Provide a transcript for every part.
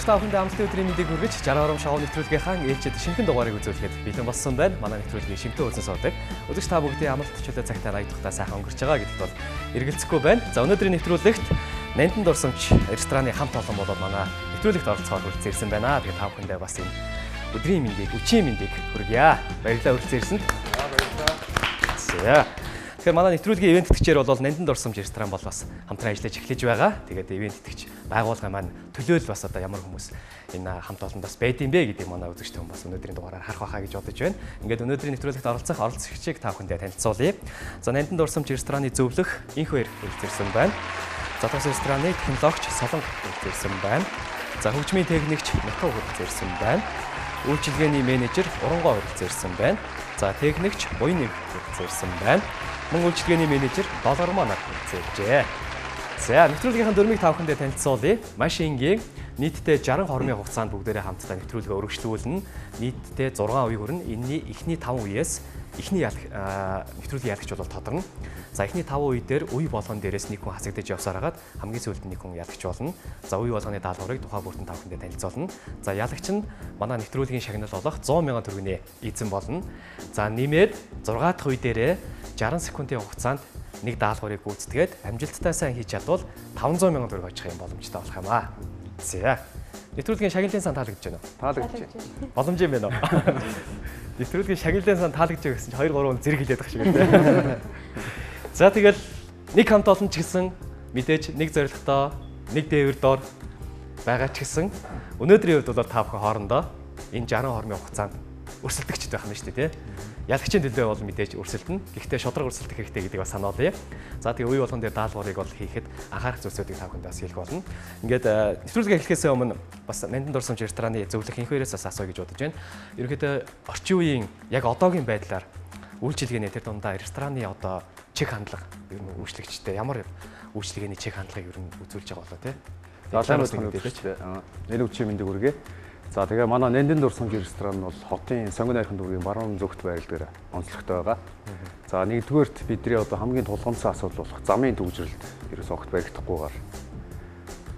Өдөр та бүхэндээ амралтын өдрийн мэдээг хүргэж 60 ором шоу нэвтрүүлгийнхаа ээлжид шинхэн дугаарыг үзүүлэхэд бэлэн болсон байна. Манай нэвтрүүлгийн шимтэн үзэн суудаг. Өдөр та бүгдийн амралт чөлөө цагтаа лайк тухтаа сайхан өнгөрч байгаа гэдэгт бол эргэлзэхгүй байна. За өнөөдрийн нэвтрүүлэгт Нандин дурсамж рестораны хамт олон болоод манай нэвтрүүлэгт оролцохоор хүрэлцэн ирсэн байна. Тэгээд та бүхэндээ бас энэ өдрийн мэдээг, үчийн мэдээг хүргье. Баярлалаа хүрэлцэн ирсэнд. Баярлалаа. За Тэгэхээр манай нэвтрүүлгийн ивент итгэгчээр бол Нандин дурсамж ресторан бол бас хамтран ажиллаж эхлэж байгаа. Тэгээд ивент итгэгч байгууллага маань төлөөл бас одоо ямар хүмүүс энэ хамт олонд бас байд юм бэ гэдэг манай үзэгчтэй хүн бас өнөөдрийн дугаараар харах байхаа гэж бодож байна. Ингээд өнөөдрийн нэвтрүүлэгт оролцох оролцогчийг та бүхэндээ танилцуулъя. За Нандин дурсамж рестораны зөвлөх инх баяр хэлцэрсэн байна. Затгас рестораны технологич Солонг хэлцэрсэн байна. За хөгжмийн техникч Метро хэлцэрсэн байна. Үйлчилгээний менежер Урангоо хэлцэрсэн байна. За техникч Буйныг хэлцэрсэн байна мөн үйлчлэгээний менежер Долгормоо нар хэлцээжээ. За нэвтрүүлгийнхаа дөрмийг та бүхэндээ танилцуулъя. Маш энгийн нийтдээ 60 хормын хугацаанд бүгдээрээ хамтдаа нэвтрүүлгээ өргөжлүүлнэ. Нийтдээ 6 үе хүрнэ. Энэний эхний 5 үеэс эхний нэвтрүүлгийн ялагч бол тодорно. За эхний 5 үе дээр үе болгон дээрээс нэг хүн хасагдаж явсаар хагаад хамгийн сүүлд нэг хүн ялагч болно. За үе болгоны даалгаврыг тухай бүртэн та бүхэндээ танилцуулна. За ялагч нь манай нэвтрүүлгийн шагнал болох 100 сая төгрөгийн эзэн болно. За нэмээд 6 дахь үе дээрээ 60 секундын хугацаанд нэг даалгаврыг гүйцэтгээд амжилттай сайн хийж чадвал 500 сая төгрөг очих юм боломжтой болох юм аа. За. Нэвтрүүлгийн шагналын сан таалагдж байна уу? Таалагдж байна. Боломж юм байна уу? Нэвтрүүлгийн шагналын сан таалагдж байгаа гэсэн чинь 2 3 зэрэг хилээд байх шиг байна. За тэгэл нэг хамт олон ч гэсэн мэдээж нэг зорилготой нэг дээвэр доор байгаа ч гэсэн өнөөдрийн хувьд бол та бүхэн хоорондоо энэ 60 хормын хугацаанд өрсөлдөгчд байх нь шүү дээ тий. Ялагчийн төлөө бол мэдээж өрсөлдөнө. Гэхдээ шудраг өрсөлдөх хэрэгтэй гэдгийг бас сануулъя. За тэгээ үе болгон дээр даалгаврыг бол хийхэд анхаарах зүйлсүүдийг та бүхэнд бас хэлэх болно. Ингээд нэвтрүүлгээ эхлэхээс өмнө бас Нандин дурсамж рестораны зөвлөх инхвэрээс бас асууя гэж бодож байна. Ерөнхийдөө орчин үеийн яг одоогийн байдлаар үйлчилгээний тэр дундаа рестораны одоо чек хандлага ер нь үйлчлэгчтэй ямар үйлчлэгээний чек хандлагыг ер нь үзүүлж байгаа болоо тий. За сайн байна. Энэ үчи мэндийг үргээ. За тэгээ манай Нандин дурсамж ресторан нь бол хотын сонгон найрхан дүүргийн баруун зөвхт байрал дээр онцлогтой байгаа. За нэгдүгээрт бидний одоо хамгийн тулгамдсан асуудал болох замын төвжрэлт ерөөс огт баригдахгүйгээр.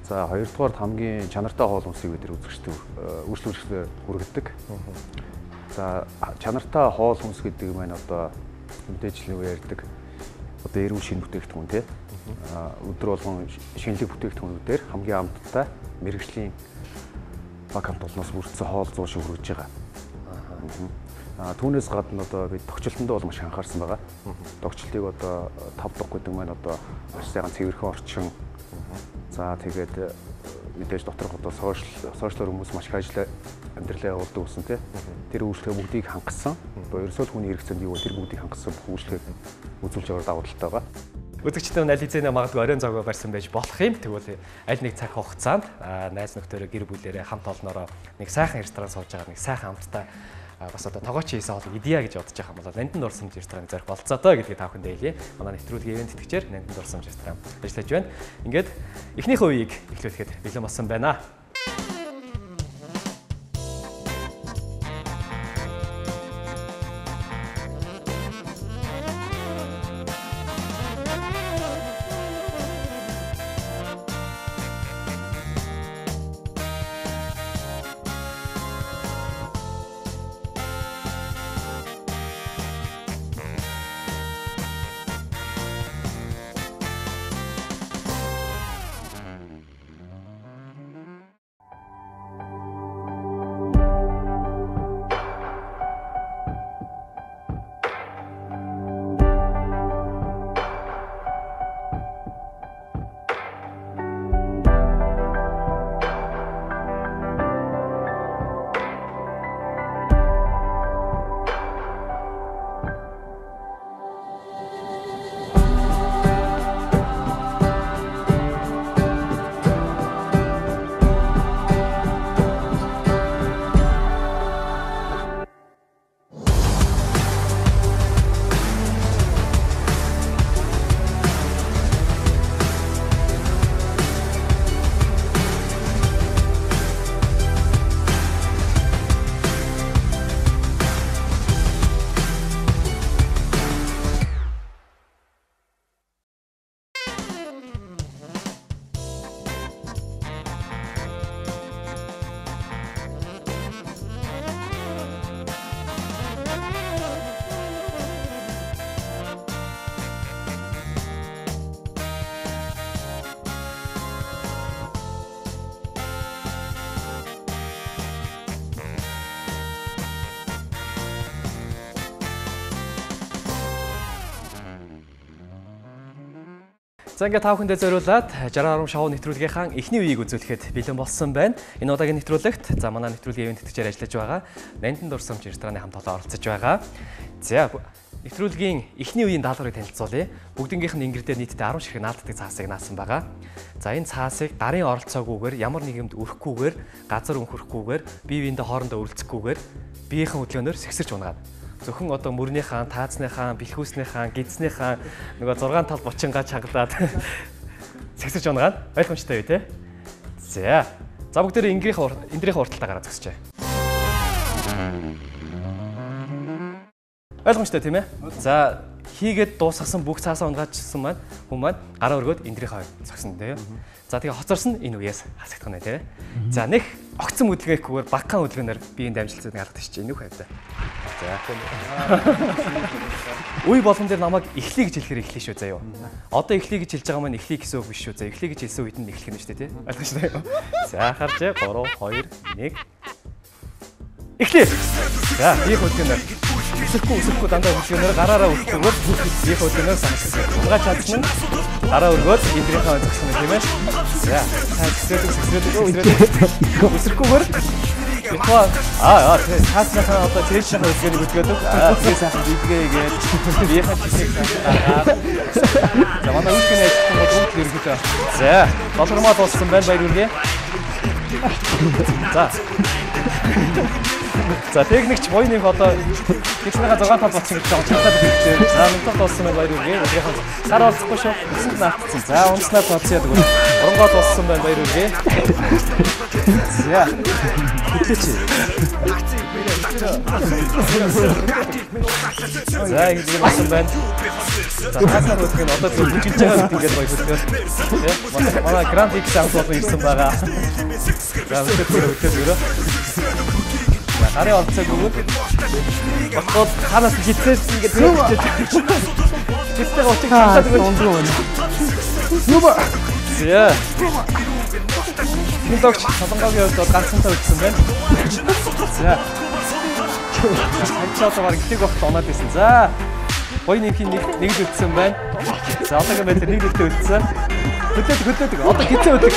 За хоёрдугаарт хамгийн чанартай хоол хүнсийг бид үзэгчтэй үйлчлүүлэгчдээ хүргэдэг. За чанартай хоол хүнс гэдэг маань одоо мэдээжлийн ярьдаг одоо эрүүл шин бүтээгдэхүүн тий. Өдөр болгон шинэлэг бүтээгдэхүүнүүдээр хамгийн амттай мэрэгжлийн баг хамт олноос бүрдсэн хоол 100 шиг хүргэж байгаа. Аа түүнээс гадна одоо бид тогтчлолтонд бол маш анхаарсан байгаа. Тогтчлтыг одоо тав дох гэдэг маань одоо маш сайхан цэвэрхэн орчин. За тэгээд э, мэдээж доторх одоо сошиал сошиалор хүмүүс маш их ажил амьдралаа явуулдаг гэсэн тий. Тэр үйлчлэгээ бүгдийг хангасан. Одоо ерөөсөө хүний хэрэгцээнд юу вэ? Тэр бүгдийг хангасан бүх үйлчлэгийг үзүүлж яваад давуу талтай байгаа үзэгчтэй аль хэзээ магадгүй оройн зоогоо барьсан байж болох юм. Тэгвэл аль нэг цаг хугацаанд найз нөхдөөрөө гэр бүлээрээ хамт олноороо нэг сайхан ресторан сууж байгаа нэг сайхан амттай бас одоо тогооч хийсэн хоол идея гэж бодож байгаа юм бол Нандин дурсамж ресторан зорих болцоотой гэдгийг та бүхэнд хэлье. Манай нэвтрүүлгийн ивент тэтгэгчээр Нандин дурсамж ресторан ажиллаж байна. Ингээд эхнийхээ үеийг эхлүүлэхэд бэлэн болсон байна. За ингээд та бүхэндээ зориулаад 60 шоу нэвтрүүлгийнхаа эхний үеийг үзүүлэхэд бэлэн болсон байна. Энэ удаагийн нэвтрүүлэгт за манай нэвтрүүлгийн ивент тэтгэжээр ажиллаж байгаа Нандин Дурсамж рестораны хамт олон оролцож байгаа. За нэвтрүүлгийн эхний үеийн даалгаврыг танилцуулъя. Бүгднгийнх нь ингэрдээ нийтдээ 10 ширхэг нааддаг цаасыг наасан байгаа. За энэ цаасыг дарын оролцоогүйгээр ямар нэгэмд өрөхгүйгээр, газар өнхөрөхгүйгээр, бие биендээ хоорондоо өрөлцөхгүйгээр биеийнхэн хөдөлгөөнөөр сэгсэрч унгаад зөвхөн одоо мөрний хаан, таацны хаан, бэлхүүсний хаан, гидсний хаан нөгөө 6 тал бочингаа чангалаад сэгсэрч унгаад ойлгомжтой үү те? За. За бүгд энгэрийн эндрийн хурдталтаа гараад зогсчээ. Ойлгомжтой тийм ээ? За хийгээд дуусгасан бүх цаасаа унгаачсан маань хүн маань гараа өргөөд эндрийнхаа зогсон тийм. За тэгээ хоцорсон энэ үеэс хасагдах нь тийм. За нэг огцон хөдөлгөөхгүйгээр багахан хөдөлгөөнөөр биеийн дамжилтыг ялгадаж чинь энэ үү хайвтай. За. Үе болгон дээр намайг эхлэе гэж хэлэхээр эхлэе шүү заяа. Одоо эхлэе гэж хэлж байгаа маань эхлэе гэсэн үг биш шүү. За эхлэе гэж хэлсэн үед нь эхлэх нь шүү дээ тийм. Ойлгож байна уу? За харжээ 3 2 1 Эхлэе. За би хөдөлгөөнөөр өсөхгүй өсөхгүй дандаа хөдөлгөөнөөр гараараа өргөхгүйгээр бие хөдөлгөөнөөр санагдсан. Унгаач чадсан нь гараа өргөөд эдрийнхаа зогсон юм тийм ээ. За. Сагсрээд өсөхгүйгээр Яхаа. Аа аа цааснаа одоо тэрэж шахаа үзගෙන хөдөлгөөд аа. би сайхан бийгээ гээд. Би хатчих сайхан. За манай үүсгэн ажиллах бол хэрэглээ. За. Толгормоо дууссан байна баяр үргээ. За За техникч буйныг одоо техникийн 6 тал болчих гэж байгаа чангалаад хэрэгтэй. За мундаг болсон байна баяр үргээ. Өөрийнхөө сар олцохгүй шүү. Өсөнд наатсан. За унснаа бодсон яадаг. Оронгоо болсон байна баяр үргээ. За. Хөтлөч. За ингэ болсон байна. За хасаар нь одоо зөв бүжиглж байгаа гэдэг ингээд баяр үргээ. Манай Grand X болсон ирсэн байгаа. За хөтлөж хөтлөж өрөө гарын орцог өгөөд бодгоод ханаас хитээс ингээд хэлчихэж хиттэй очиг хатаад өгөөч ундруу байна. Нүбэ. Яа. Хилогч солонгогийн хувьд ганцантай үлдсэн байна. За. Хачаад баг их огт оноод байсан. За. Гоё нэг хин нэг нэг л үлдсэн байна. За одоогийн байдлаар нэг нэгтэй үлдсэн. Хөдлөд хөдлөд. Одоо гизээ хөдлөг.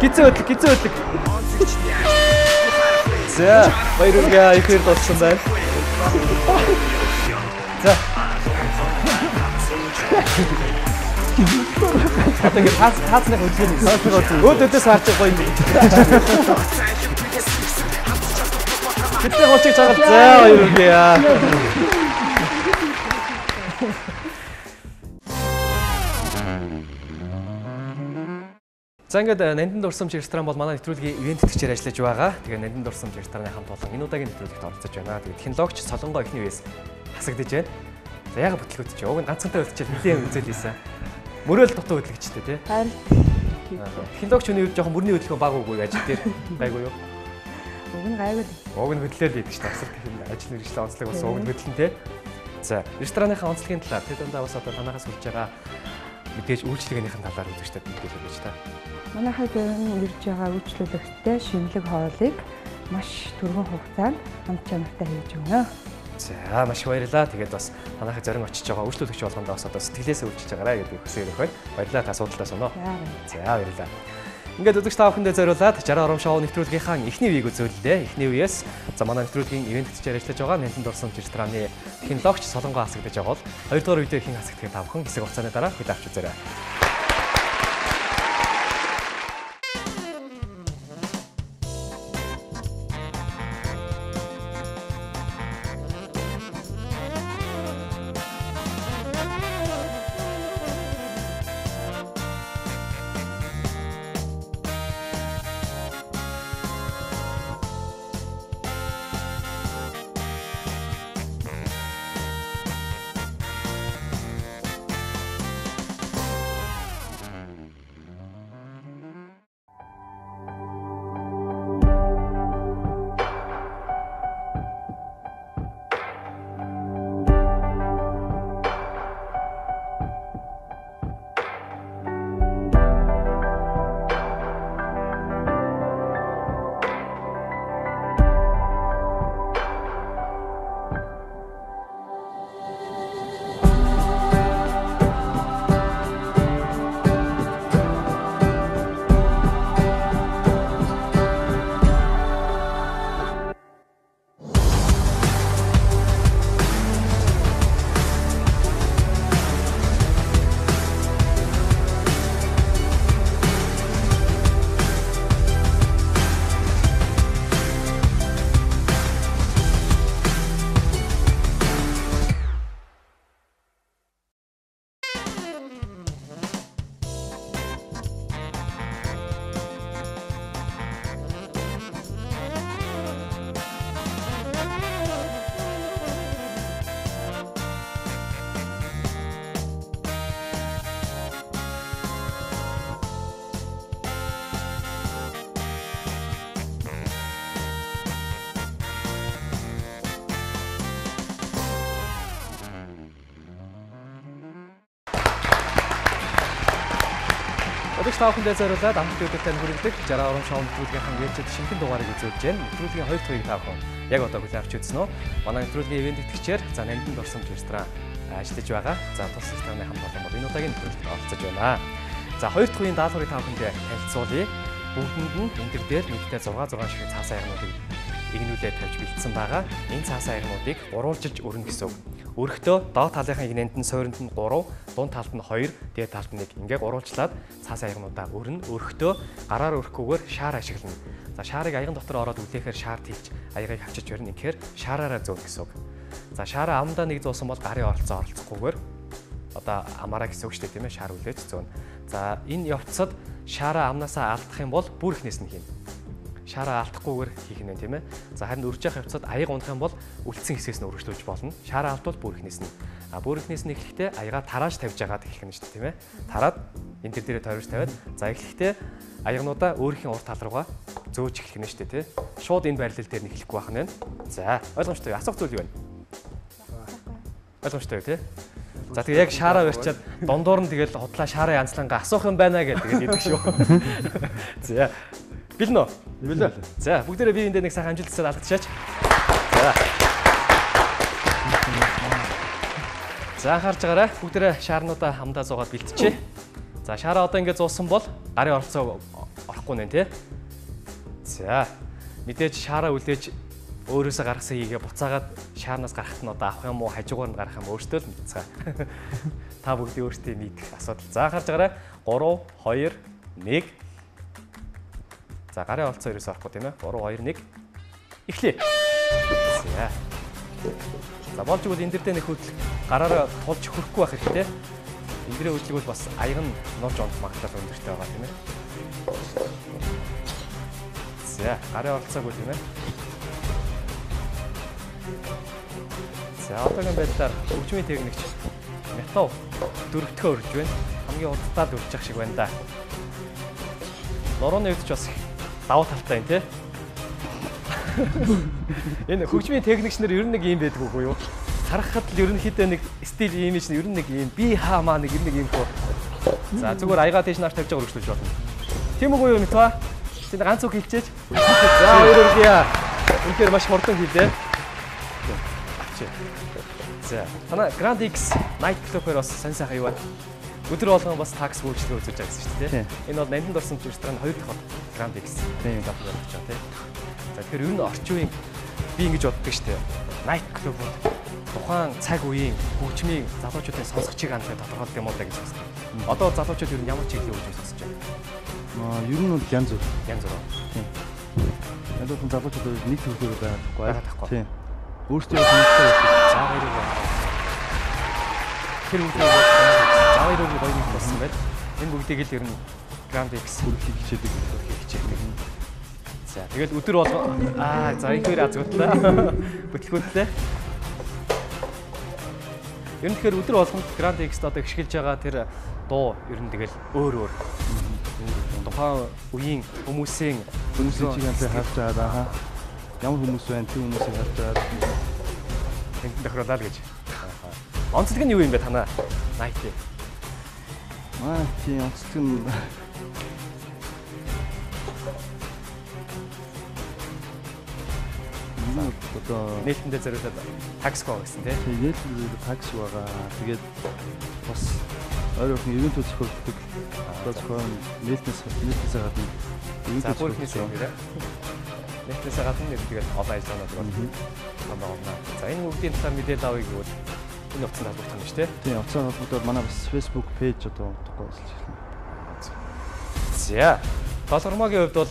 Гизээ хөдлөг. Гизээ хөдлөг. За баяр үргээ ихэр дутсан байна. За. Одоо ингэ таас таасны хөдөлгөөний саасныгоо зүг. Өөд өдөөс харж гоё юм. Хэдэн хоцыг цагаал. За баяр үргээ. За ингээд э, Нандин дурсамж ресторан бол манай нэвтрүүлгийн ивент тэтгчээр ажиллаж байгаа. Тэгээ Нандин дурсамж рестораны хамт олон энэ удаагийн нэвтрүүлэгт оролцож байна. Тэгээ технологич Солонгоо ихний үеэс хасагдж байна. За яга бүтлгүүд чи уг нь ганцантай үлдчихэл нэлээд үзэл ийсэн. Мөрөөл дутуу хөдөлгөжтэй тий. Харин технологич хүний үед жоохон мөрний хөдөлгөөн баг үгүй ажил дээр гайгүй юу? уг нь гайгүй. Уг нь хөдлөөл гэдэг чинь асар гэх юм ажил мэргэжлийн онцлог бас уг нь хөдлөн тий. За рестораныхаа онцлогийн талаар тэд ундаа бас одоо танахаас хүрч байгаа мэдээж үйлчлэгнийхэн талаар үзэгчдэд мэдээлэл өгч та. Манайхад ирж байгаа үйлчлүүлэгчтэй шинэлэг хоолыг маш түргэн хугацаанд хамт чанартай хийж өгнө. За маш баярлалаа. Тэгээд бас танайхаа зарим очиж байгаа үйлчлүүлэгч болгондоо бас одоо сэтгэлээсээ үйлчилж байгаарай гэдэг хүсээр өгөхөй. Баярлалаа та судалдаа соно. За баярлалаа. Ингээд үзэгч та бүхэндээ зориулаад 60 ором шоу нэвтрүүлгийнхаа эхний үеийг үзүүллээ. Эхний үеэс за манай нэвтрүүлгийн ивент гэчээр ажиллаж байгаа Нэнтэн дурсан рестораны технологич Солонгоо хасагдаж байгаа бол хоёрдугаар үедээ хэн хасагдгийг та бүхэн хэсэг хугацааны дараа хүлээн авч үзээрэй. Та бүхэндээ зориулаад амт өдөртөнд хүргэдэг 60 орон шоу нэвтрүүлгийн хан ээлжид шинхэн дугаарыг үзүүлж байна. Нэвтрүүлгийн хоёр дахь үеийг та бүхэн яг одоо хүлээн авч үзсэн үү? Манай нэвтрүүлгийн ивент итгэгчээр за нандин дурсамж ресторан ажиллаж байгаа. За тус рестораны хамт олон бол энэ удаагийн нэвтрүүлэгт оролцож байна. За хоёр дахь үеийн даалгаврыг та бүхэндээ танилцуулъя. Бүгдэнд нь энэ дээр нэгтэй 6 6 шиг цаасаа ягнуудыг игнүүлээд тавьж бэлдсэн байгаа. Энэ цаасаа ягнуудыг уруулжилж өрнө гэсэн үг. Өрхтөө доод талынхаа игнэнд нь суурьнд нь 3, дунд талд нь 2, дээд талд нь 1 ингээ гурвуулчлаад цаас аягнуудаа өрнө. Өрхтөө гараар өрөхгүйгээр шаар ашиглана. За шаарыг аяган дотор ороод үлээхээр шаар тэлж аягийг авчиж барина. Инхээр шаараараа зөөн гэсэн үг. За шаараа амдаа нэг зуусан бол гарын оролцоо оролцохгүйгээр одоо амаараа гэсэн үг шүү дээ тийм ээ шаар үлээж зөөн. За энэ явцад шаараа амнасаа алдах юм бол бүр ихнээс нь хийнэ шаараа алдахгүйгээр хийх нь тийм ээ. За харин үрж явах явцад аяг унах юм бол үлдсэн хэсгээс нь өргөжлүүлж болно. Шаараа алдвал бүр ихнээс нь. А бүр ихнээс нь эхлэхдээ аягаа тарааж тавьж байгаад эхлэх нь шүү дээ тийм ээ. Тараад энэ төр дээрээ тойрож тавиад за эхлэхдээ аягнуудаа өөрхийн урт тал руугаа зөөж эхлэх нь шүү дээ тий. Шууд энэ байрлал дээр нь эхлэхгүй байх нь байна. За ойлгомжтой. Асуух зүйл юу вэ? Ойлгомжтой тий. За тэгээ яг шаараа барьчаад дондуур нь тэгэл худлаа шаараа янзлангаа асуух юм байна гэдэг тэгээд идэг шүү. За Бэлнэ үү? Бэлээ. За бүгдээрээ бие биендээ нэг сайхан амжилт хүсээд алдчихаач. За. За анхаарч байгаарай. Бүгдээрээ шаарнуудаа хамдаа зугаад бэлтчихье. За шаараа одоо ингэ зуусан бол гарын орцоо орохгүй нэ тий. За мэдээж шаараа үлээж өөрөөсөө гаргасан хийгээ буцаагаад шаарнаас гарахт нь одоо авах юм уу хажуугаар нь гарах юм өөртөө л мэдцгаа. Та бүгдийн өөртөө нийтэх асуудал. За анхаарч байгаарай. 3 2 1 За гарын олцоо ерөөсөө орохгүй тийм ээ. 3 2 1 эхлэе. За. Болж игэл энэ дэр нэг хөдөл гараараа тулж хөрөхгүй байх хэрэгтэй. Эндэрээ хөдлөгөл бас аяг нь нууж онох магадлал өндөртэй байгаа тийм ээ. За гарын олцоогүй тийм ээ. За одоогийн байдлаар хөгжмийн техникч метав дөрөвдөхөө өрж байна. Хамгийн удаа дөрж ах шиг байна да. Норооны үед ч бас давуу талтай юм тий. Энэ хөгжмийн техникчнэр ер нь нэг юм байдаг уу юу? Харахад л ерөнхийдөө нэг стил имиж нь ер нь нэг юм би хаа маа нэг нэг юм хөө. За зүгээр аяга тийш нааш тавьж байгаа өргөжлөж болно. Тийм үгүй юу мэтва? Тэнд ганц үг хэлчихэж. За өөр өргөе. Үнээр маш хурдан хийлээ. За танаа Grand X Night Club-ээр бас сайн сайхан юу байна? Өдөр болгон бас такс үйлчлэгээ үзүүлж байгаа гэсэн шүү дээ. Энэ бол нандин дорсон ресторан 2 дахь гранд гэсэн. Тийм дав болж байгаа тийм. За тэгэхээр ер нь орчин үеийн би ингэж боддог шүү дээ. Night club-ууд тухайн цаг үеийн хөгжмийн залуучуудын сонсогчийг хандлага тодорхойлдог юм уу гэж бодсон. Одоо залуучууд ер нь ямар чиглэлийн хөгжмийг сонсож байна? Аа ер нь бол янз бүр. Янз бүр. Тийм. Яг л залуучууд нэг төрхөөр байгаа байхгүй. Тийм. Өөрсдөө хөндлөж байгаа. За баярлалаа. Тэр үгээр 12 өдрийн гоё нэг болсон байл. Энэ бүгдийг л ер нь Grand X бүрхий хичээдэг бүрхий хичээдэг. За тэгэл өдөр болго аа за их хөр азгуудлаа. Бүтлгүүдлээ. Ер нь тэгэхээр өдөр болгонд Grand X-д одоо ихшгэлж байгаа тэр дуу ер нь тэгэл өөр өөр тухайн үеийн хүмүүсийн хүмүүсийн чиглэлээр хавтаад аа ямар хүмүүс байна тэр хүмүүсийг хавтаад тэнцэн тохируулаад гэж. Онцлог нь юу юм бэ танаа? Найти. Аа тийм онцлог нь одоо нээлтэндээ зориулаад такско гэсэн тийм. Нээлтэндээ такс байгаа. Тэгээд бас ойр охин ивент зохиолдог. Одоо зохион нээлтнээс нээлтнээс гадна ивент юм байна. Нээлтнээс гадна нэг тэгээд олон ажиллагаанууд байна. За энэ бүгдийн талаар мэдээлэл авъя гэвэл энэ утсан холбогдох юм шүү дээ. Тийм, утсан холбогдоод манай бас Facebook пэйж одоо утгагүй ажиллаж байна. За. Толгормогийн хувьд бол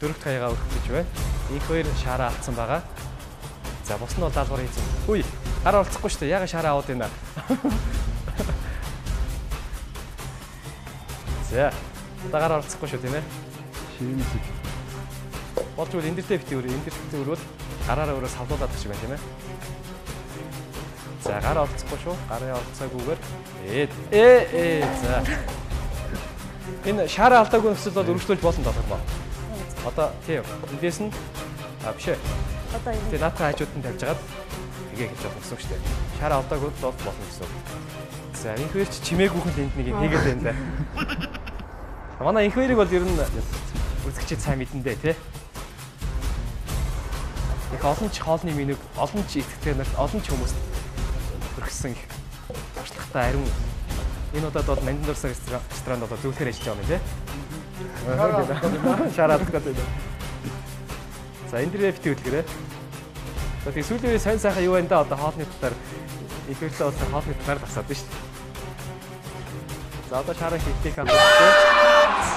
дөрөвт хаягаа өрөх гэж байна. Их хоёр шаараа алдсан байгаа. За, бус нь бол даалгавар хийсэн. Үгүй, гар олцохгүй шүү дээ. Яга шаараа аваад байна. За. Одоо гар олцохгүй шүү тийм ээ. Ширнэс. Болж үл эндэртэй битээ өрөө, эндэртэй өрөөл гараараа өрөө савлуулаад гэж байна тийм ээ. За гар олцохгүй шүү. Гарын олцоогүйгээр ээ ээ ээ за. Энэ шар алдаагүй нөхцөл бол өргөжлүүлж болно толгой. Одоо тийм. Эндээс нь а биш ээ. Одоо энэ Тэгээ наатаа хажууд нь тавьж агаад тэгээ хийж болно гэсэн үг шүү дээ. Шар алдаагүй бол болно гэсэн үг. За энэ хөрч чимээгүйхэн энд нэг хийгээд байна да. Манай их хоёрыг бол ер нь үзэгчид сайн мэдэндээ тий. Их олон ч хоолны менюг олон ч итгэдэг нарт олон ч хүмүүст хүргэсэн их туршлагатай ариун энэ удаад бол Мандин дурсан ресторанд одоо зөвлөхөр ажиллаж байгаа юм тий. Шараад гэдэг. За энэ дэр бити үлгэрээ. За тийм сүүлийн үеийн сайн сайхан юу байна да одоо хоолны талаар их хөрлөө одоо хоолны талаар басаад байна шүү дээ. За одоо шараа хийх хамт.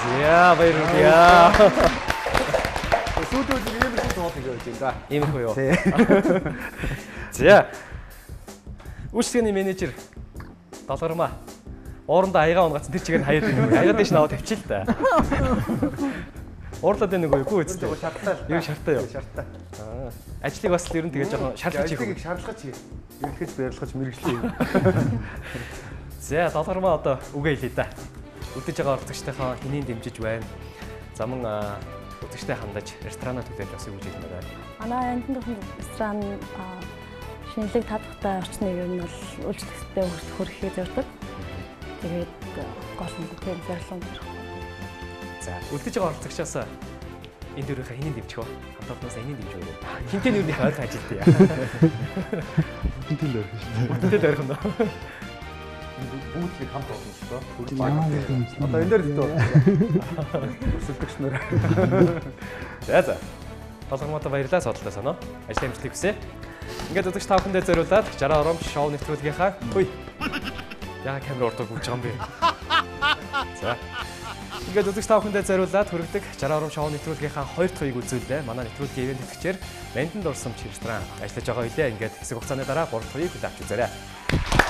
За баярлалаа. Сүүдүүд ийм их тоол гэж байна да. Иймэрхүү юу. За. Үйлчлэгээний менежер Долгормаа. Уурандаа аяга унгацсан тэр чигээр хаяад байна. Аяга дэш наваа тавьчих л да. Уурлаад байна үгүй юу үстэй. Шартаа. Юу шартаа юу? Шартаа. Аа. Ажлыг бас л ер нь тэгээ жоохон шаардлагач хийх. Ажлыг шаардлагач хий. Эргэлж барилгаж мэрэгчлээ. За долгормаа одоо үгээ хэлээ да. Үдэж байгаа орцогчтойхоо хэнийг дэмжиж байна. За мөн үзэгчтэй хандаж ресторанаа төлөөлж бас юу гэж хэлмээр байна. Манай дурсан ресторан шинэлэг татахтай орчныг ер нь бол үйлчлэгчтэй хүргэхийг зорддог. Тэгээд гол нь тийм зорилго юм. За үлдэж байгаа оролцогчоос энэ дөрвийнхээ хэнийг дэмжих вэ? Хамт олноос хэнийг дэмжих вэ? Хинтээ нүрийн ойрхон ажилтдаг яа. Хинтэл өрх шүү. Үлдээд ойрхон доо. Бүгдийг хамт олно шүү дээ. Одоо энэ дээр дөө. Өсөлтөгч нар. За за. Болгоомтой баярлалаа содолтой санаа. Ажил амжилтыг хүсье. Ингээд үзэгч та бүхэндээ зориулаад 60 ором шоу нэвтрүүлгийнхаа хүй. Яа камер урдууг үүж байгаа юм бэ? За. Ингээд үзэгч та бүхэндээ зориулаад хүргэдэг 60 ором шоу нэвтрүүлгийнхаа хоёр дахь үеийг үзүүллээ. Манай нэвтрүүлгийн ивент тэтгэгчээр Ландон дурсамж ресторан ажиллаж байгаа үйлээ. Ингээд хэсэг хугацааны дараа гурав дахь үеийг хүлээвч үзээрэй.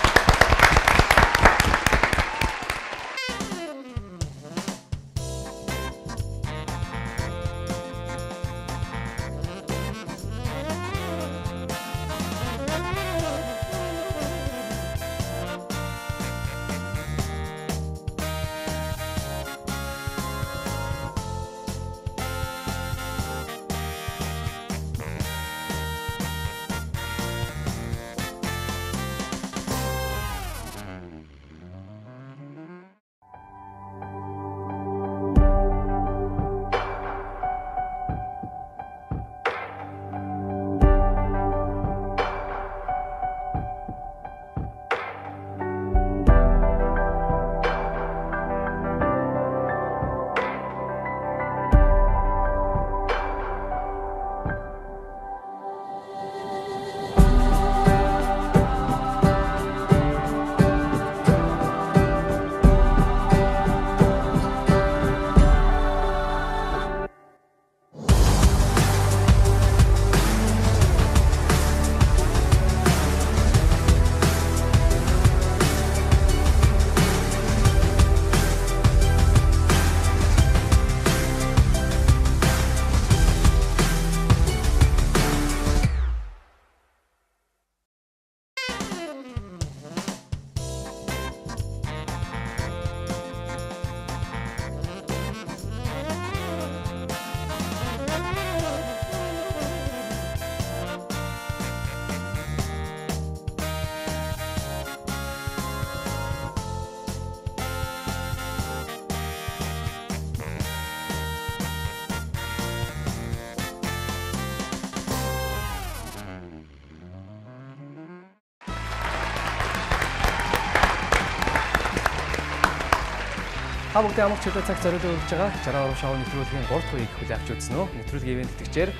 Та бүхэн ямар ч хөдөө цаг зориулж өргөж байгаа 63 шоу нэвтрүүлгийн 3 дахь үеийг хүлээн авч үзсэн үү? Нэвтрүүлгийн ивент тэтгэгчээр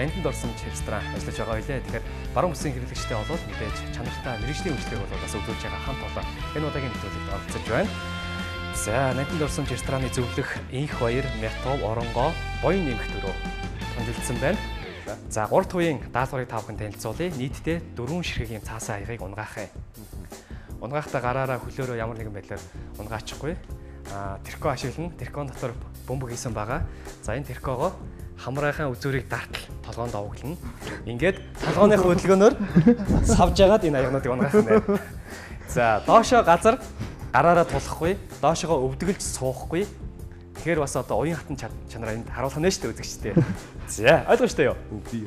Ланданд орсон ресторан ажиллаж байгаа байлээ. Тэгэхээр баруун бүсийн хэрэглэгчтэй болоод мэдээж чанартай мэрэгжлийн үйлчлэг бол бас үзүүлж байгаа хамт олон энэ удаагийн нэвтрүүлэгт оролцож байна. За, Ланданд орсон рестораны зөвлөх инх баяр, Мятов, Оронгоо, Боён нэмэх дөрөв томжилсан байна. За, 3 дахь үеийн даалгаврыг та бүхэн танилцуулъя. Нийтдээ 4 ширхгийн цаасан аягийг унгаах юм. Унгаахтаа гараараа хөлөөрөө ямар нэгэн байдлаар унгаачихгүй терко ашиглана. Теркон дотор бөмбөг хийсэн байгаа. За энэ теркогоо хамраахан үзүүрийг дартал толгоонд овоглоно. Ингээд толгооны хөдөлгөөнөөр савж ягаад энэ аягнуудыг унгаах нэ. За доошоо газар гараараа тулахгүй, доошоо өвдөглж суухгүй. Тэгэхээр бас одоо уян хатан чанараа энд харуулах нэ шүү дээ үзэгчтэй. За ойлгомжтой юу? Би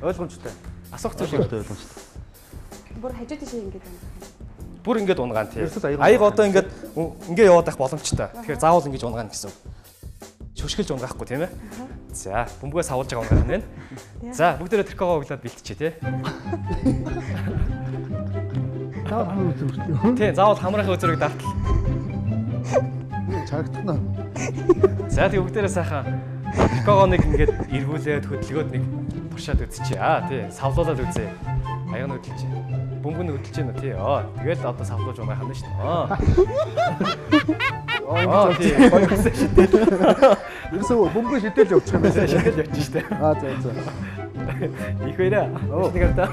Ойлгомжтой. Асуух зүйл ойлгомжтой ойлгомжтой. Бүр хажуу тийш ингэж байна. Бүр ингээд унгаан тий. Аяг одоо ингээд ингээд яваад байх боломжтой. Тэгэхээр заавал ингэж унгаана гэсэн. Шүшгэлж унгаахгүй тийм ээ. За, бөмбөгөөс хавуулж байгаа унгаах нь байна. За, бүгдээрээ трикогоо өглөөд бэлтчихье тий. Таа хамар үзүүлсэн. Тий, заавал хамрахын үзрэг дартал. Чарагдана. За, тэг бүгдээрээ сайхан трикогоо нэг ингээд эргүүлээд хөдөлгөөд нэг туршаад үзчихье. Аа, тий, савлуулаад үзье. Аяг нь хөдөлж. Бөмбөг нь хөдөлж байна тий. Аа, тэгэл одоо савлуулж унгаах нь шүү. Аа. Аа, тий, шүү дээ. Ерөөсөө бөмбөг шидэл явуучих юм байна. Шихэд явчих шүү дээ. Аа за за. Их баяра. Нэг авта.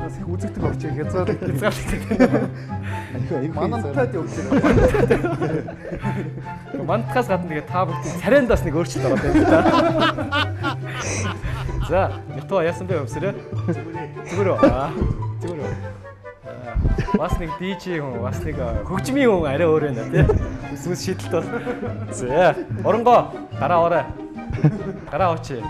Бас их үзэгдэг орч хязгаар. Манантайд явуулчих. Мантахаас гадна тэгээ та бүхэн царайндаас нэг өөрчлөлт ороод байна. За, нэтөө яасан бэ өмсөрөө? Зүгээр үү? Зүгээр үү? Аа, Бас нэг DJ хүн, бас нэг хөгжмийн хүн арай өөр байна тий. Ус ус шийдэлт бол. За, оронгоо гараа орой. Гараа очие.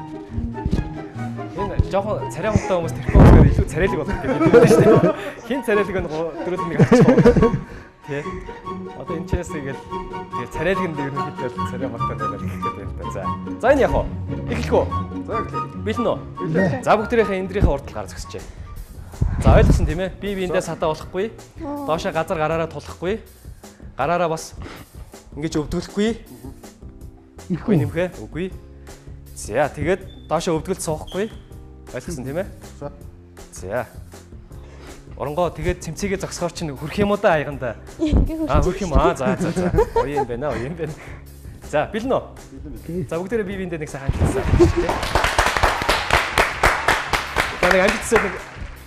Энэ жоохон царай унтаа хүмүүс тэрхүү болохоор илүү царайлаг болох гэдэг юм байна шүү дээ. Хин царайлаг нь дөрөв нэг авчихсан. Тий. Одоо энэ чээс игээл тэгээ царайлаг нь ерөнхийдөө царай гэх гэдэг юм байна. За. За энэ яг уу. Эхлэх үү? За эхлэе. Бэлэн үү? За бүгдээрээ эндрийнхээ урдтал гар зогсчээ. За ойлгосон тийм ээ. Би биэндээ сатаа болохгүй. Доошоо газар гараараа тулахгүй. Гараараа бас ингэж өвдгөлөхгүй. Ихгүй нэмхэ. Үгүй. За тэгээд доошоо өвдгөлд суухгүй. Ойлгосон тийм ээ? За. За. Оронгоо тэгээд цэмцээгээ зогсохоор чинь хөрх юм уу да аяганда. Ингээ Аа хөрх юм аа. За за за. Оё юм байна. Оё юм байна. За бэлэн үү? За бүгдээрээ бие биендээ нэг сайхан хэлсэн. Нэг амжилтсаа нэг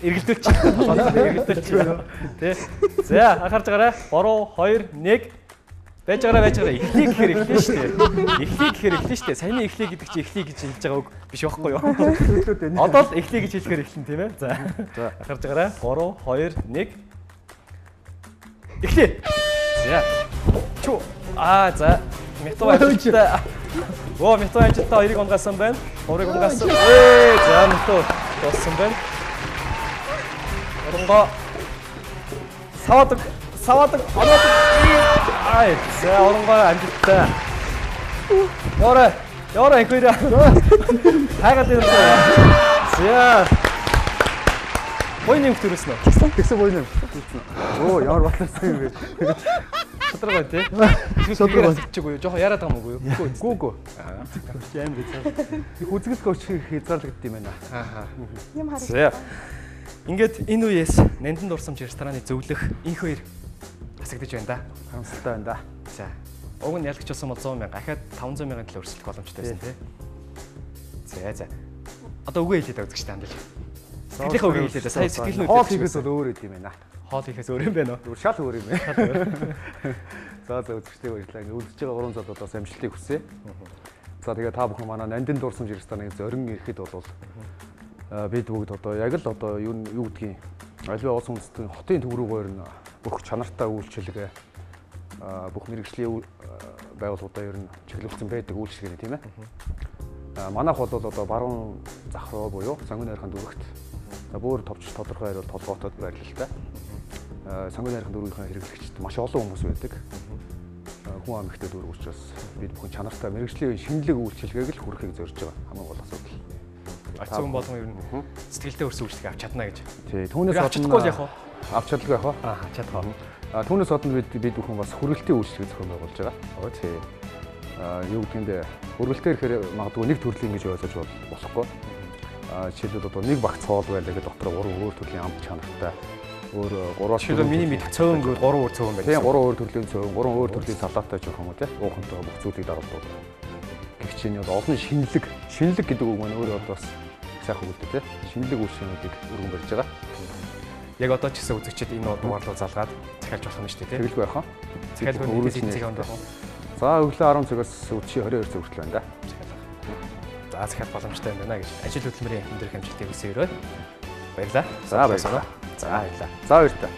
эргэлдүүлчих. Эргэлдүүлчих. Тэ. За анхаарч байгаарай. 3 2 1 Байж байгаарай байж байгаарай. Эхлэе гэхээр эхлэе шүү дээ. Эхлэе гэхээр эхлэе шүү дээ. Саяны эхлэе гэдэг чинь эхлэе гэж хэлж байгаа үг биш байхгүй юу? Одоо л эхлэе гэж хэлэхээр эхлэн тийм ээ. За. За. Анхаарч байгаарай. 3 2 1 Эхлэе. За. Чу. Аа за. Метро ажилтаа. Оо метро ажилтаа хоёрыг унгасан байна. Гурыг унгасан. Ээ за метро болсон байна. Оронгоо. Савадаг. Савадаг. Оноодаг. Ай. За оронгоо амжилтаа. Яваарай. Яваарай инхвэра. Хайгаад ирсэн. За. Хойны нэмт төрөөснө. Тэгсэн боёо. Оо ямар батлсан юм бэ? Шудраг бай тий. Шудраг бай. Чигүй юу? Жохо яриад байгаа мó юу? Гүү гүү гүү. Аим гэж. Их үзэгдэх орч хязгаарлагдсан юм байна. Аа. Юм харах. За. Ингээд энэ үеэс Нандин дурсамж рестораны зөвлөх инх хоёр хасагдаж байна да. Хамсалтай байна да. За. Уг нь ялгч болсон бол 100 мянга, ахаад 500 мянган төлөв өрсөлдөх боломжтой байсан тий. За за. Одоо үгээ хэлээд үзэж танд л. Сэтгэлийнхээ үгээ хэлээд сая сэтгэл нь Хоол хийхээс бол өөр юм байна. хоол хийхээс өөр юм байна уу? Шал өөр юм байна. За за үзэгчтэй баярлалаа. Ингээ үлдэж байгаа уран залуудаас амжилтыг хүсье. За тэгээ та бүхэн манай Нандин дурсамж рестораныг зорин ирэхэд бол бид бүгд одоо яг л одоо юу юу гэдгийг аливаа улс үндэстэн хотын төв рүүгээр нь бүх чанартай үйлчлэгээ бүх мэрэгжлийн байгууллагуудаа ер нь чиглүүлсэн байдаг үйлчлэгээ тийм ээ. Манайх бол одоо баруун зах руу буюу сонгон найрхан дүрэгт За бүр товч тодорхой байр бол толгоотод байрлалтай. Аа сонгон найрхан дөрвийнхээ хэрэглэгчд маш олон хүмүүс байдаг. Хүн амигтэй дөрв учраас бид бүхэн чанартай мэрэгжлийн шинэлэг үйлчилгээг л хүргэхийг зорж байгаа хамгийн гол асуудал. Оцсон болгон ер нь сэтгэлдээ өрсөн үйлчлэг авч чадна гэж. Тий, түүнээс Авч чадахгүй яг уу? авч чаддаг яах вэ? Аа чадгаа. А түүнээс гадна бид бид бүхэн бас хүргэлтийн үйлчлэг зохион байгуулж байгаа. Оо тий. А юу гэдгиймдээ хүргэлтээр ихээр магадгүй нэг төрлийн гэж ойлгож бол болохгүй. А жишээлбэл одоо нэг багц хоол байлаа гэдэг дотор гурван өөр төрлийн амт чанартай өөр гураас Жишээлбэл миний мэдх цөөн гөр 3 өөр цөөн байна. Тийм гурван өөр төрлийн цөөн, гурван өөр төрлийн салаатай жоох юм уу тий. Уухантай бүх зүйлийг даралдуу. Гэх чинь одоо олон шинэлэг, шинэлэг гэдэг үг маань өөрөө одоо бас сайхан үг дээ тий. Шинэлэг үйлчлэгүүдийг өргөн барьж байгаа. Яг одоо ч гэсэн үзэгчид энэ дугаар руу залгаад захиалж болох нь шүү дээ. Тэгэлгүй яхаа. Захиалгын Өөрөөс нэгээс нь эцэг онд байх уу? За өглөө 10 цагаас өдшийн 22 цаг хүртэл байна да. За захиал боломжтой юм байна гэж ажил хөдөлмөрийн өндөр хэмжээтэй үсээрөө баярлаа. За, баярлалаа. За баярлаа. За баярлалаа.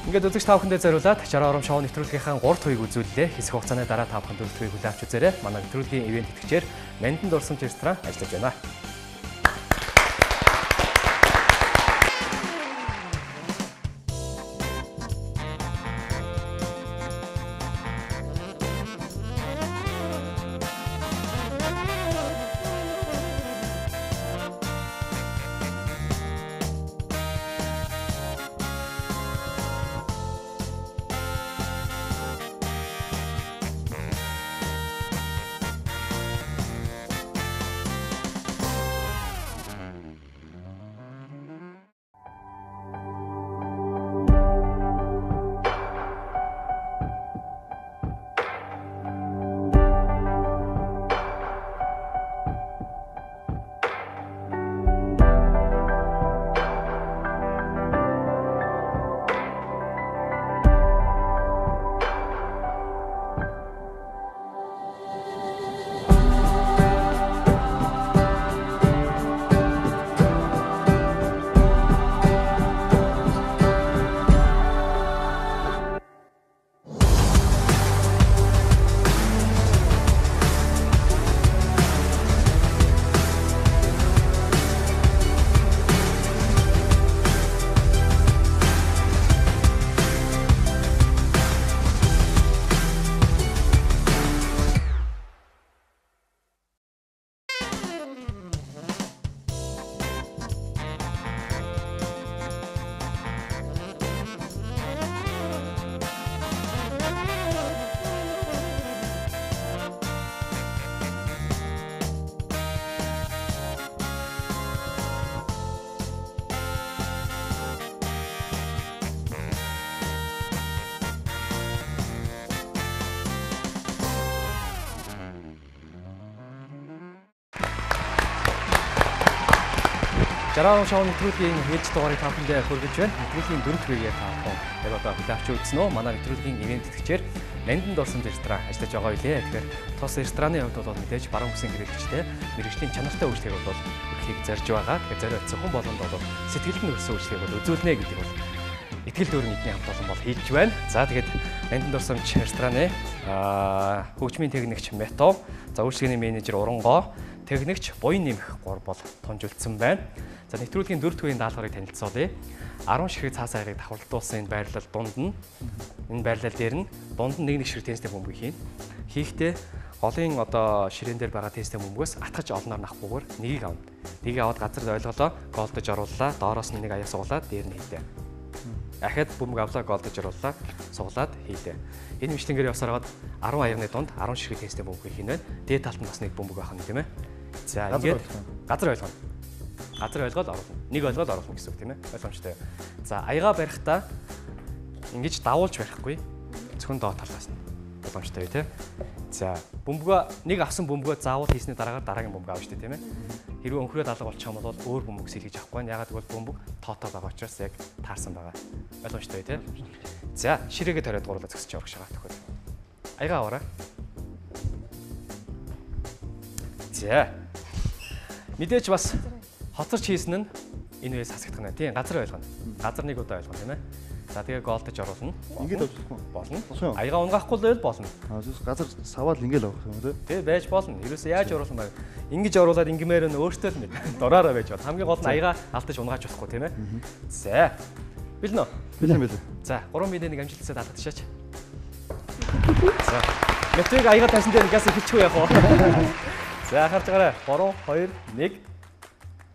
Ингээд үзэгч та бүхэндээ зориулаад Чараа ором шоу нэвтрүүлгийнхаа 3 туйг үзүүллээ. Хэсэг хугацааны дараа та бүхэн дөрөв туйг хүлээн авч үзээрэй. Манай нэвтрүүлгийн ивент итгэгчээр Нандин дурсамж ресторан ажиллаж байна. Жараа шоу нэвтрүүлгийн ээлж дугаарыг та бүхэндээ хүргэж байна. Нэвтрүүлгийн дөрөв төрөйгээ та бүхэн яг одоо хүлээвч үзсэн үү? Манай нэвтрүүлгийн ивент тэтгэгчээр Лэндэн дурсамж ресторан ажиллаж байгаа билээ. Тэгэхээр тус рестораны хувьд бол мэдээж баруун хүсийн гэрэлтчтэй мэрэгжлийн чанартай үйлчлэгийг бол өрхийг зорж байгаа. Тэгэхээр зориод зөвхөн болгонд бол сэтгэлд нь өрсөн үйлчлэгийг бол үзүүлнэ гэдэг бол итгэл дөрөв нийтний хамт олон бол хийж байна. За тэгээд Лэндэн дурсамж рестораны аа хөгжмийн техникч Мето, за үйлчлэгээний менежер Уранго, техникч буян нэмэх гур бол тунжуулсан байна. За нэвтрүүлгийн дөрөв төвийн даалгаврыг танилцуулъя. 10 ширхэг цаас айрыг давхарлуулсан энэ байрлал дунд нь энэ байрлал дээр нь дунд нь нэг нэг ширхэг тесттэй бөмбөг хийн. Хийхдээ голын одоо ширээн дээр байгаа тесттэй бөмбөгөөс атгаж олноор нахгүйгээр нэгийг авна. Нэгийг аваад газар ойлголоо, голдож орууллаа, доороос нь нэг аяг суглаад дээр нь хийдэ. Ахад бөмбөг авлаа, голдож орууллаа, суглаад хийдэ. Энэ мэтлэнгээр явсаар хагаад 10 аягны дунд 10 ширхэг тесттэй бөмбөг хийнэ. Дээд талд нь бас нэг бөмбөг байх нь тийм ээ. За ингээд газар ойлгоно газар ойлгоод оруулна. Нэг ойлгоод оруулна гэсэн үг тийм ээ. Ойлгомжтой. За аяга барихтаа ингэж давуулж барихгүй. Зөвхөн доод талаас нь. Ойлгомжтой тий. За бөмбөгөө нэг авсан бөмбөгөө заавал хийсний дараагаар дараагийн бөмбөг авах шүү дээ тийм ээ. Хэрвээ өнхрөөд алга болчих юм бол өөр бөмбөг сэлгэж авахгүй нь. Ягаад гэвэл бөмбөг тоотоо байгаа учраас яг таарсан байгаа. Ойлгомжтой тий. За ширээгээ тариад гурлаа зөксөж явах шагаа төхөд. Аяга аваарай. За. Мэдээж бас хоцорч хийсэн нь энэ үеэс хасагдах нь тийм газар ойлгоно. Газар нэг удаа ойлгоно тийм ээ. За тэгээ голдож оруулна. Ингээд авчихгүй. Болно. Аяга унгаахгүй л болно. Аа зүс газар саваад ингээд авах юм тий. Тэгээ байж болно. Ерөөсөө яаж оруулсан баг. Ингиж оруулаад ингимээр нь өөртөө л мэд. Дураараа байж бол хамгийн гол нь аяга алдаж унгааж болохгүй тийм ээ. За. Бэлнэ. Бэлэн бэлэн. За 3 минут нэг амжилтсаа даатад шаач. За. Метрийг аяга тасан дээр газ хэлчихгүй яах вэ? За харж байгаарай. 3 2 1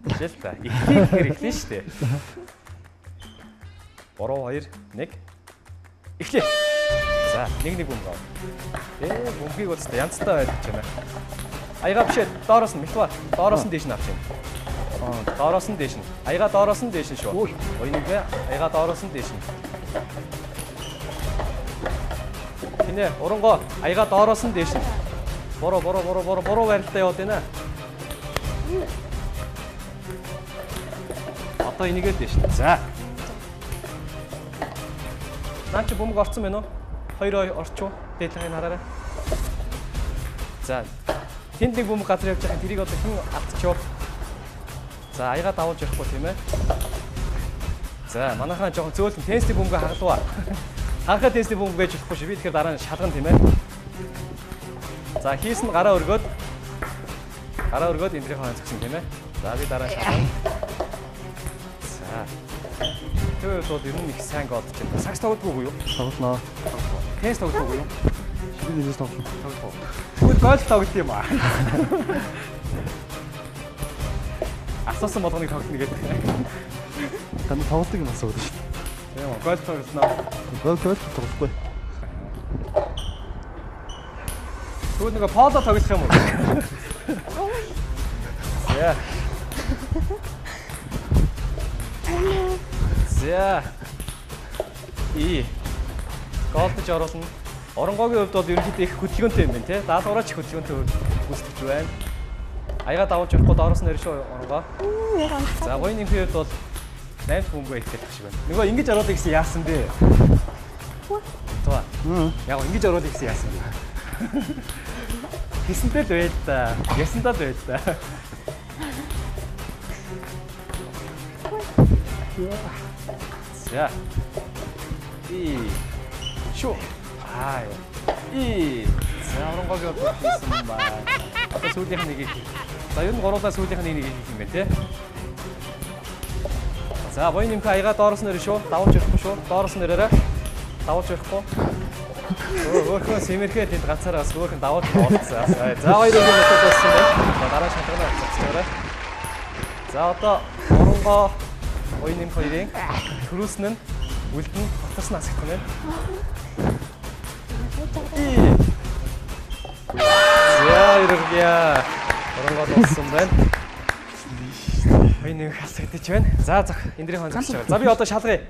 Жишээл та. Эхлэх хэр эхлэн шүү дээ. 3 2 1 эхлэе. За, нэг нэг бөмбөг ав. Ээ, бөмбөгийг бол өстой янзтай байдаг ч юм аа. Аяга бишээ доороос нь мэлтва. Доороос нь дээш нь авч юм. Аа, доороос нь дээш нь. Аяга доороос нь дээш нь шүү. Ой нэг бай. Аяга доороос нь дээш нь. Хинэ, урангоо. Аяга доороос нь дээш нь. Бороо, бороо, бороо, бороо, бороо байралтай яваад байна. Одоо энийгээд дээ шүү. За. Наа чи бөмбөг орцсон байна уу? Хоёр орчуу. Дээдлэгийг хараарай. За. Тэнд нэг бөмбөг газар явж байгаа тэрийг одоо хэн автчихв? За, аяга давуулж явахгүй тийм ээ. За, манайхаа жоохон зөөлөн тестийн бөмбөг хагалгаа. Ханхаа тестийн бөмбөг байж болохгүй шүү. Би тэгэхээр дараа нь шалгана тийм ээ. За, хийсэн гараа өргөөд гараа өргөөд эндрийн хаан згсэн тийм ээ. За, би дараа нь шалгана. Тэр бол ер нь их сайн гол ч юм. Сакс тоглодгүй юу? Тоглоно. Тенс тоглодгүй юу? Ширээ нэрээс тоглоно. Тоглодгоо. Тэгвэл гол тоглод юм аа. Асуусан болгоныг тоглоно гэдэг. Танд тоглодог юм асууад шүү. Тийм үү. Гол тоглосноо. Гол гол тоглохгүй. Тэгвэл нэг поло тоглох юм уу? За. За. И. Голдож оруулна. Оронгогийн хувьд бол ерөнхийдөө их хөдөлгөөнтэй юм байна тий. Даалгавраач хөдөлгөөнтэй үүсгэж байна. Аяга давуулж явахгүй доороос нь иршөө оронгоо. За гоёны хувьд бол 8 бөмбөг их гэдэг шиг байна. Нөгөө ингэж оруулах гэсэн яасан бэ? Тоо. Яг ингэж оруулах гэсэн яасан бэ? Хийсэнтэй л байл та. Ясандаа л байл та. За. И. Шо. Аа. И. За оронгогийн бол хийсэн байна. Одоо сүүлийнх нь нэг их. За ер нь гуруулаа сүүлийнх нь нэг их юм байна те. За боён нэмэх аяга доороос нь шүү. Давуулж явахгүй шүү. Доороос нь ирээрээ. Давуулж явахгүй. Өөрхөн сэмэрхээ тэнд ганцаараа бас өөрхөн давуулж оолцсон. За хоёр өдрийн метод болсон байна. Дараа шалгана авчихсан. За одоо оронгоо Оюун нэм хоёрын төрүүлсэн нь үлдэн асах юм байна. За иргийа. Оронгоо болсон байна. Оюун нэм хасагдчих байна. За зах эндрийн хон байгаа. За би одоо шалгая.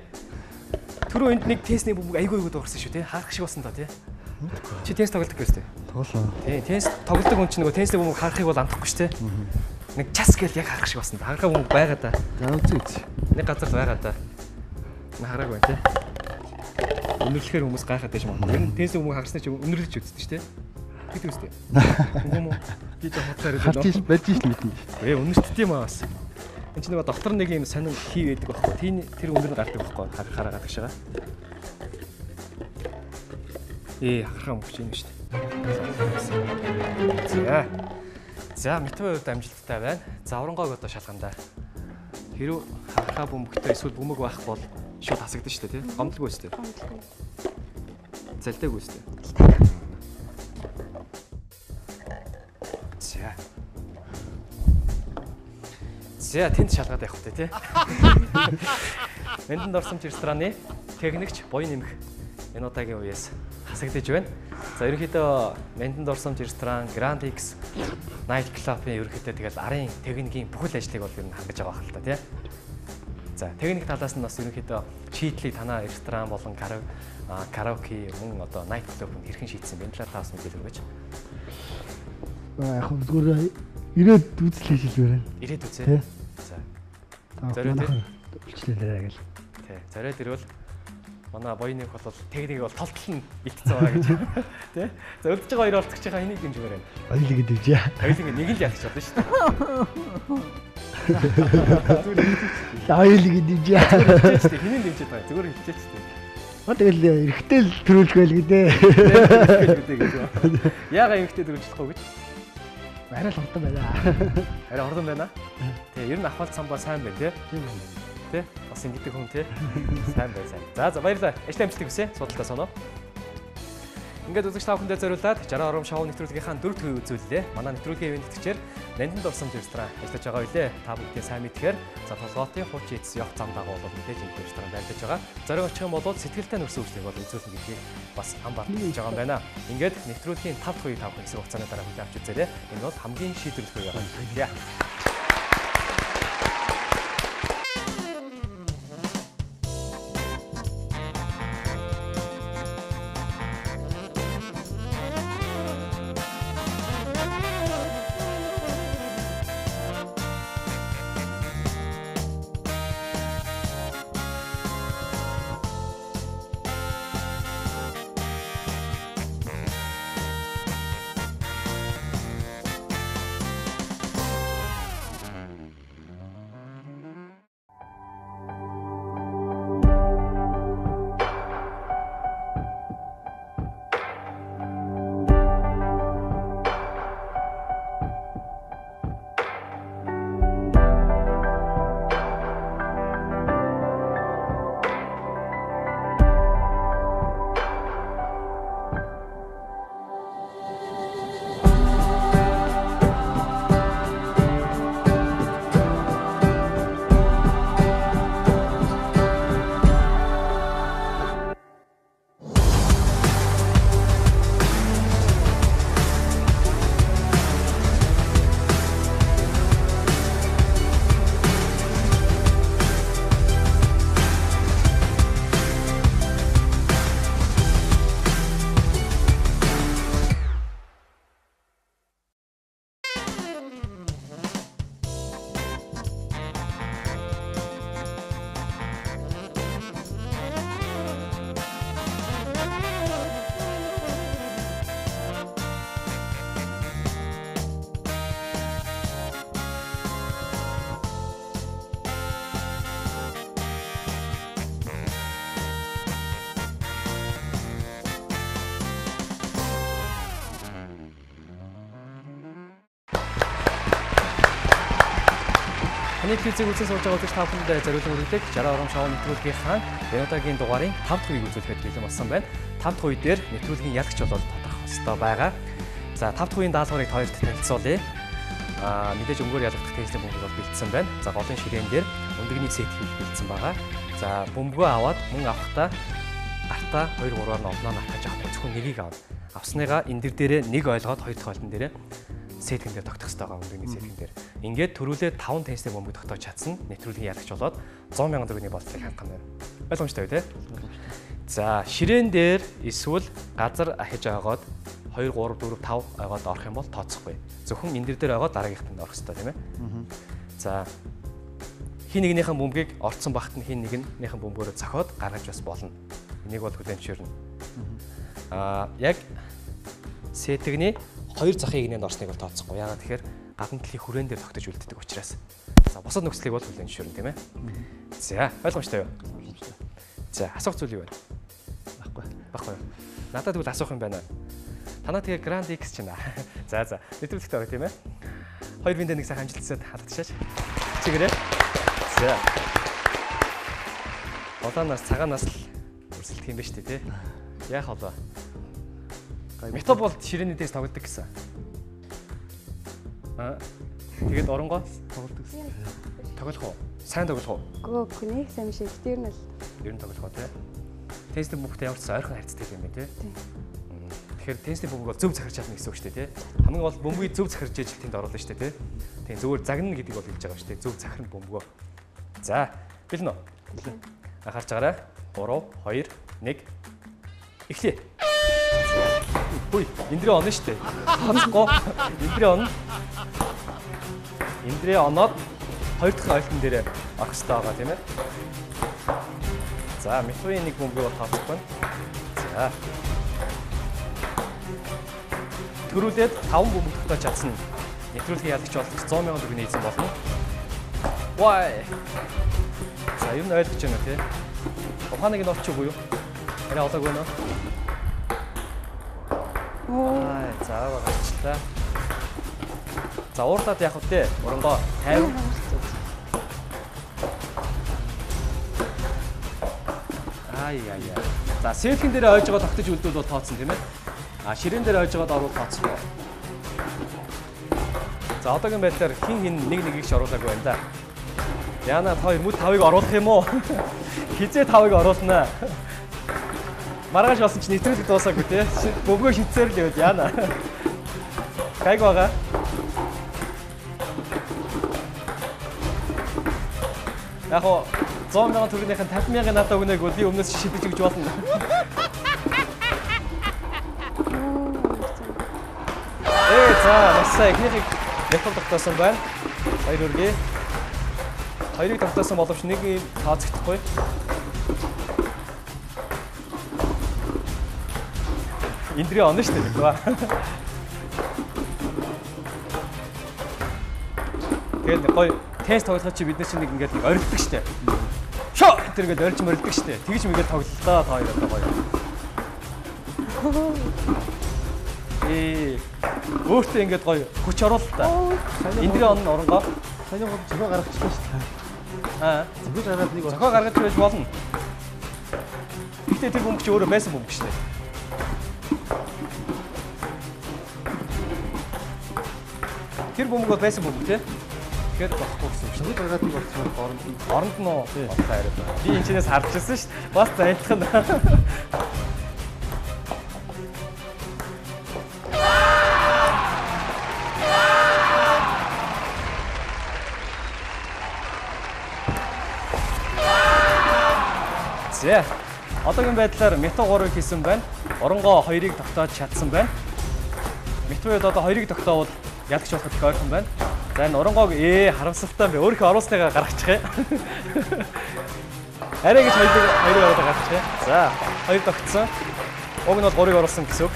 Түрүү энд нэг тестний бөмбөг айгүй айгүй дуурсан шүү тий. Харах шиг болсон та тий. Чи тест тоглодог гэсэн тий. Тоглоо. Тий, тест тоглодог хүн чинь нөгөө тестний бөмбөг харахыг бол андахгүй шүү тий. Нэг час гэл яг харах шиг басна. Ханхаа бөмбөг байгаа да. За үзье үзье. Нэг газар байгаа да. На хараагүй тий. Өнөрлөхөр хүмүүс гайхаад байж магадгүй. Ер нь тенс бөмбөг хагарснаа чи өнөрлөж үздэг шүү дээ. Бид үстэй. Бөмбөг мө. Би жоо хотлоор Харж хэлээ. иш badж иш мэднэ. Ээ өнөртд юм аа бас. Энд чинь нөгөө доктор нэг юм сонин хий байдаг байхгүй. Тийм тэр өндөр нь гардаг байхгүй. Хар хараагаад гэж байгаа. Ээ харахаа мөч юм шүү дээ. За. За метро хувьд амжилттай байна. За урангойг одоо шалгандаа. Хэрв харахаа бөмбөгтэй эсвэл бөмбөг байх бол шууд хасагдана шүү дээ тий. Гомдлгүй шүү дээ. Залдаагүй шүү дээ. За тэнд шалгаад явах хэрэгтэй тий. Мэндэн дорсомч рестораны техникч буян нэмэх энэ удаагийн үеэс хасагдж байна. За ерөнхийдөө Мэндэн дорсомч ресторан Grand X Night Club-ийн ерөнхийдөө тэгэл арын техникийн бүхэл ажлыг бол ер нь хангаж байгаа хэл та тий. За техник талаас нь бас ерөнхийдөө шийдлийг танаа ресторан болон караоке мөн одоо Night Club-ын хэрхэн шийдсэн бэ? Талаар таас мэдээлэл өгөөч. Аа яг зүгээр ирээд үзлээ хэлбэрэн. Ирээд үзье. Тий. Зориод үйлчлэлээрээ гэл. тий. Зориод ирвэл манай буйныг бол техник бол толтол нь илтцсэн байгаа гэж. Тий. За өлдөж байгаа хоёр байгаа энийг дэмжмээр байна. Ойлг гэдэг жаа. Хоёул ингэ нэг л ялчих чадсан шүү дээ. Ойлг гэдэг дээ. Хэнийг дэмжиж байгаа. Зүгээр хичээч дээ. Ба тэгэл эрэхтэй л төрүүлж байл гэдээ. Яагаад эмхтэй дөрвөлжлөхгүй гэж? Арай л хурдан байна. Арай хурдан байна. Тий, ер нь ахвал самбаа сайн байна тий. Тий. Бас ингэдэг хүн тий. Сайн байна сайн. За за баярлалаа. Ажил амжилтыг хүсье. Судалтаа соноо. Ингээд үзэгч та бүхэндээ зориулаад 60 ором шоу нэвтрүүлгийнхаа дөрөв төвийн үзүүлэлээ. Манай нэвтрүүлгийн ивент тэтгэгчээр Нандин дурсамж ресторан ажиллаж байгаа үлээ. Та бүгдийн сайн мэдхээр за толгоотын хуучин эцэс явах зам дагуу бол мэдээж энэ ресторан байлдаж байгаа. Зориг очих юм бол сэтгэлтэй нөрсөн үйлчлэг бол үзүүлнэ гэдгийг бас ам бартаж байгаа юм байна. Ингээд нэвтрүүлгийн 5 дахь үеийг та бүхэн хэсэг хугацааны дараа хүлээн авч үзээрэй. Энэ бол хамгийн шийдвэрлэх үе байгаа. Таны телевизийг үзэн сууж байгаа үзэгч та бүхэнд зориулсан үргэлжлэх 60 орон шоу нэвтрүүлгийнхаа Янутагийн дугаарын 5 дахь үеийг үзүүлэхэд бэлэн болсон байна. 5 дахь үе дээр нэвтрүүлгийн ялагч болоод тодорхой хөстэй байгаа. За 5 дахь үеийн даалгаврыг хоёрт танилцуулъя. Аа мэдээж өнгөөр ялгах тестийн бөмбөг бол бэлдсэн байна. За голын ширээн дээр өндөгний сет бэлдсэн байгаа. За бөмбөгөө аваад мөн авахдаа артаа 2 3-аар нь овноо натгаж авахгүй зөвхөн нэгийг авна. Авсныгаа энэ дэр дээрээ нэг ойлгоод хоёр дахь олон дээрээ сетгэн дээр тогтох хэрэгтэй байгаа өндөгний сетгэн дээр. Ингээд төрүүлээ 5 тенсний бөмбөг тогтоож чадсан. Нэвтрүүлгийн ялагч болоод 100 сая төгрөгийн болцыг хангах юм байна. Ойлгомжтой үү те? За ширээн дээр эсвэл газар ахиж аваад 2 3 4 5 ойгоод орох юм бол тооцохгүй. Зөвхөн энэ дээр ойгоод дараагийнхт нь орох хэрэгтэй тийм ээ. За хин нэгнийхэн бөмбөгийг орцсон багт нь хин нэгнийхэн бөмбөгөөрөө зохиод гаргаж бас болно. Энийг бол хүлээн зөвшөөрнө. Аа яг сэтгний хоёр захыг нэнд орсныг бол тооцохгүй. Яагаад тэгэхээр гадна талын хүрээн дээр тогтож үлддэг учраас. За бусад нөхцөлийг бол хүлээн зөвшөөрнө тийм ээ. За ойлгомжтой юу? За асуух зүйл юу вэ? Баггүй. Баггүй. Надад тэгвэл асуух юм байна. Танаа тэгээ Grand X ч нэ. За за. Нэвтрүүлэгт орё тийм ээ. Хоёр биндээ нэг сайхан амжилтсаад халдчихаач. Чигээрээ. За. Улаанаас цагаанаас өрсөлдөх юм ба штэ тий. Яах вэ? Метабол ширээний дэс тоглодог гэсэн. Аа. Тэгээд оронгоо тоглодог. Тоглох уу? Сайн тоглох уу? Гөө гүнийг сайн шиг тэр нь л Ер нь тоглох уу тий. Теннисний бөмбөгтэй ямар ч ойрхон харьцдаг юм байна. Мм. Тэгэхээр теннисний бөмбөг бол зөв захирч чадна гэсэн үг шүү дээ тий. Хамгийн гол бөмбөгийг зөв захирч ээж тэнд оруулна шүү дээ тий. Тийм зөвөр загнана гэдэг бол хэлж байгаа шүү дээ. Зөв захирна бөмбөгөө. За, бэлэн үү? Анхаарч байгаарай. 3 2 1 эхлэе. Хүй, эндрээ онно шүү дээ. Хацхгүй. Эндрээ онно. Эндрээ оноод хоёр дахь ойлтон дээр орох хэрэгтэй байгаа тийм ээ. За, метроны нэг бөмбөг бол тооцохгүй. За. Төрүүлээд 5 бөмбөг тогтоож чадсан нэвтрүүлгийн ялагч болох 100 сая төгрөгийн эзэн болно. Вай. За, юу н ойлгож байна тий? Ухааныг нь олчих уу юу? Арай олоог байна уу? Аа, за багчлаа. За, уурлаад явах үү те? Оронгоо 50. Ай яа яа. За, сэлхэн дээр ойж байгаа тогтож үлдвэл бол тооцсон тийм ээ. А ширээн дээр ойж байгаад орвол тооцохгүй. За, одоогийн байдлаар хин хин нэг нэгийг ч оруулаагүй байна да. Яна хоёр мөд тавыг оруулах юм уу? Хизээ тавыг оруулнаа. Маргааш болсон чи нэвтрүүлэг дуусаагүй те. Бөмбөгөө шүтсээр л яваад яана. Гайг байгаа. Яг хоо 100 мянган төгрөгийнхэн 50 мянган надад өгнөг би өмнөөс шидэж өгч болно. Ээ за насаа эхнийхийг метал тогтоосон байна. Хоёр үргээ. Хоёрыг тогтоосон боловч нэг юм Эндрий онно шүү дээ ба. Тэгээд гоё тест тоглох чи бид нар чинь нэг ингээд орилдог шүү дээ. Шо тэр ингээд орилж морилдог шүү дээ. Тэгж мэгээд тоглолоо та хоёр одоо гоё. Ээ өөртөө ингээд гоё хүч оруулах та. Эндрий онно оронгоо. Саний гол зохио гаргачихсан шүү дээ. Аа. Зохио гаргаад нэг Зохио гаргаж байж болно. Гэхдээ тэр бөмбөг чи өөрөө байсан бөмбөг шүү дээ. Тэр бөмбөг бол байсан бөмбөг тий. Тэгэхээр болохгүй гэсэн шүү. зохио гаргаад нэг болчихсон оронд нь. Оронд нь уу? Бодлоо яриад байна. Би энэ чинээс харж ирсэн шүү дээ. Бас зайлтхан. За. Одоогийн байдлаар Мето 3-ыг хийсэн байна. Оронгоо 2-ыг тогтоож чадсан байна. Метоуд одоо 2-ыг тогтоовол ялагч болоход их ойрхон байна. За энэ оронгоог ээ харамсалтай бай. Өөрийнхөө оруулсныгаа гаргачих юм. Арай гэж хоёрыг хоёрыг оруулаад гаргачих юм. За, хоёр тогтсон. Уг нь бол 3-ыг оруулсан гэсэн үг.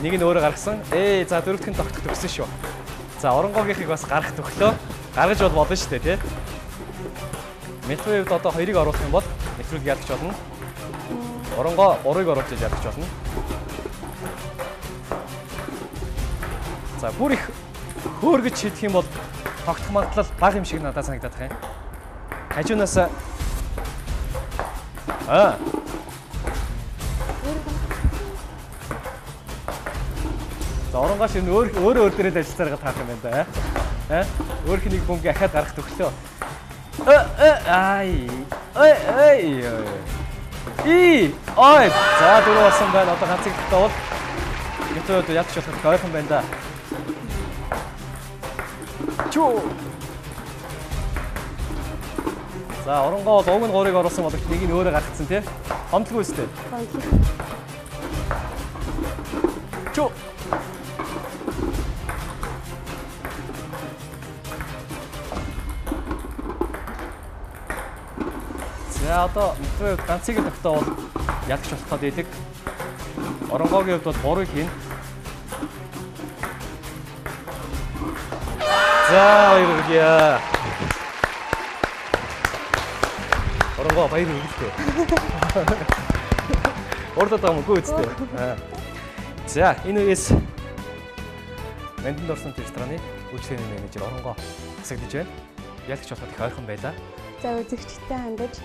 Нэг нь өөрөө гаргасан. Ээ, за дөрөвдөх нь тогтох төгсөн шүү. За, оронгоогийнхыг бас гаргах төглөө. Гаргаж бол болно шүү дээ, тий. Метроид одоо 2-ыг оруулах юм бол нэвтрүүлэг ялагч болно. Оронгоо 3-ыг оруулж ялагч болно. За бүр их хөөргөж хийх юм бол тогтох магадлал бага юм шиг надад санагдаад байна. Хажуунаас аа За оронгоо шинэ өөр өөр өөр дээрээ л ажилласаар таах юм байна да. Аа өөр хнийг бөмбөг ахаад гарах төглөө. Ай. Ой ой. И ой. За дөрөв болсон байна. Одоо ганцыг тавал. Гэтэ ялч болох ойрхон байна да. Чүү. За оронгоо бол уг нь 3-ыг оруулсан боловч нэг нь өөрөө гаргацсан тий. Гомдлгүй үстэй. Чу. За одоо ганцыг тогтоовол ялгч болох гэдэг. Оронгогийн хувьд бол бурыг хийн. За баяр хүргэе. Оронгоо баяр хүргэлээ. Урдад байгаа мөгүй үстэй. За энэ үеэс Мэндэн дорсон рестораны үйлчлэгийн менежер Оронгоо асагдж байна. Ялгч болоход их ойрхон байлаа. За үзэгчтэй хандаж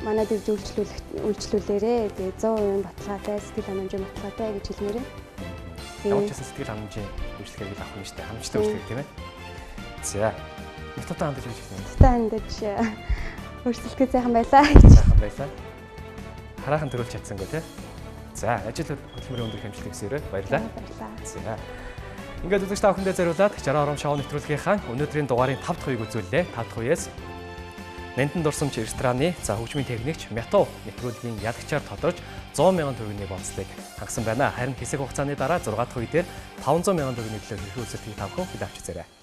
манай дэвж үйлчлүүлэх үйлчлүүлээрээ тэгээ 100% баталгаатай сэтгэл ханамжийн баталгаатай гэж хэлмээрээ. Ямар ч гэсэн сэтгэл хангамжийн үйлчлэгийг авах юм шүү дээ. Хангамжтай үйлчлэг тийм ээ. За. Методтой хандаж байж байна. та хандаж өрсөлдөхөд сайхан байлаа. Сайхан байлаа. Хараахан төрүүлж чадсангүй тий. За, ажил хөдөлмөрийн өндөр хэмжлэг гэсээрээ баярлалаа. За. Ингээд үзэгч та бүхэндээ зориулаад 60 ором шоу нэвтрүүлгийнхаа өнөөдрийн дугаарын 5 дахь үеийг үзүүллээ. 5 дахь үеэс Нэнтэн дурсамж рестораны за хөгжмийн техникч Мятов нэвтрүүлгийн ялагчаар тодорч 100 сая төгрөгийн бонцлыг хангасан байна. Харин хэсэг хугацааны дараа 6 дахь үедээр 500 сая төгрөгийн төлөө хэрхэн үйлчлэгийг тавхан хүлээвч зэрэг.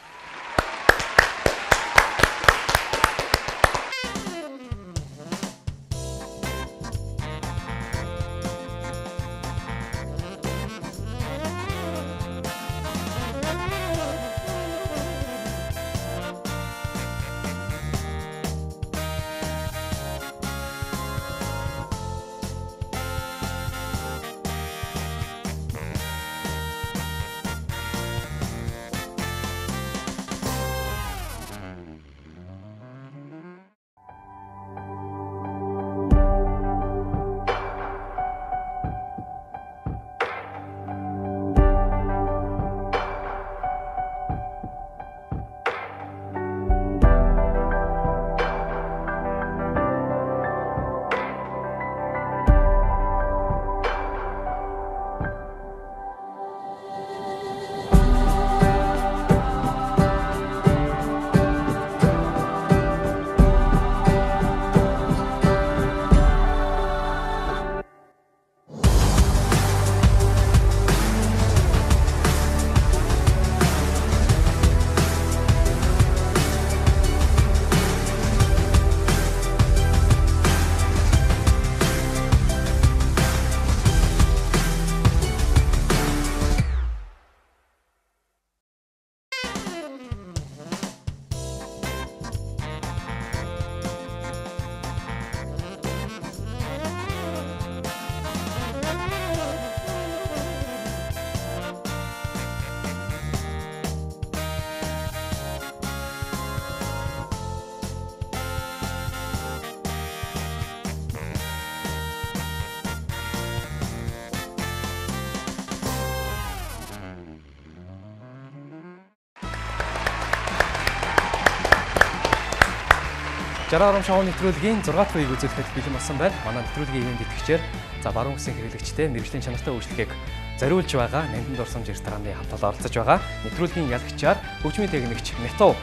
60 шоу нэвтрүүлгийн 6 дахь үеийг үзүүлэхэд бэлэн болсон байна. Манай нэвтрүүлгийн ивент итгэгчээр за баруун хүсийн хэрэглэгчтэй мэрэгжлийн чанартай үйлчлэгийг зориулж байгаа Нандин дурсамж рестораны хамтлал оролцож байгаа. Нэвтрүүлгийн ялагчаар хөгжмийн техникч Метов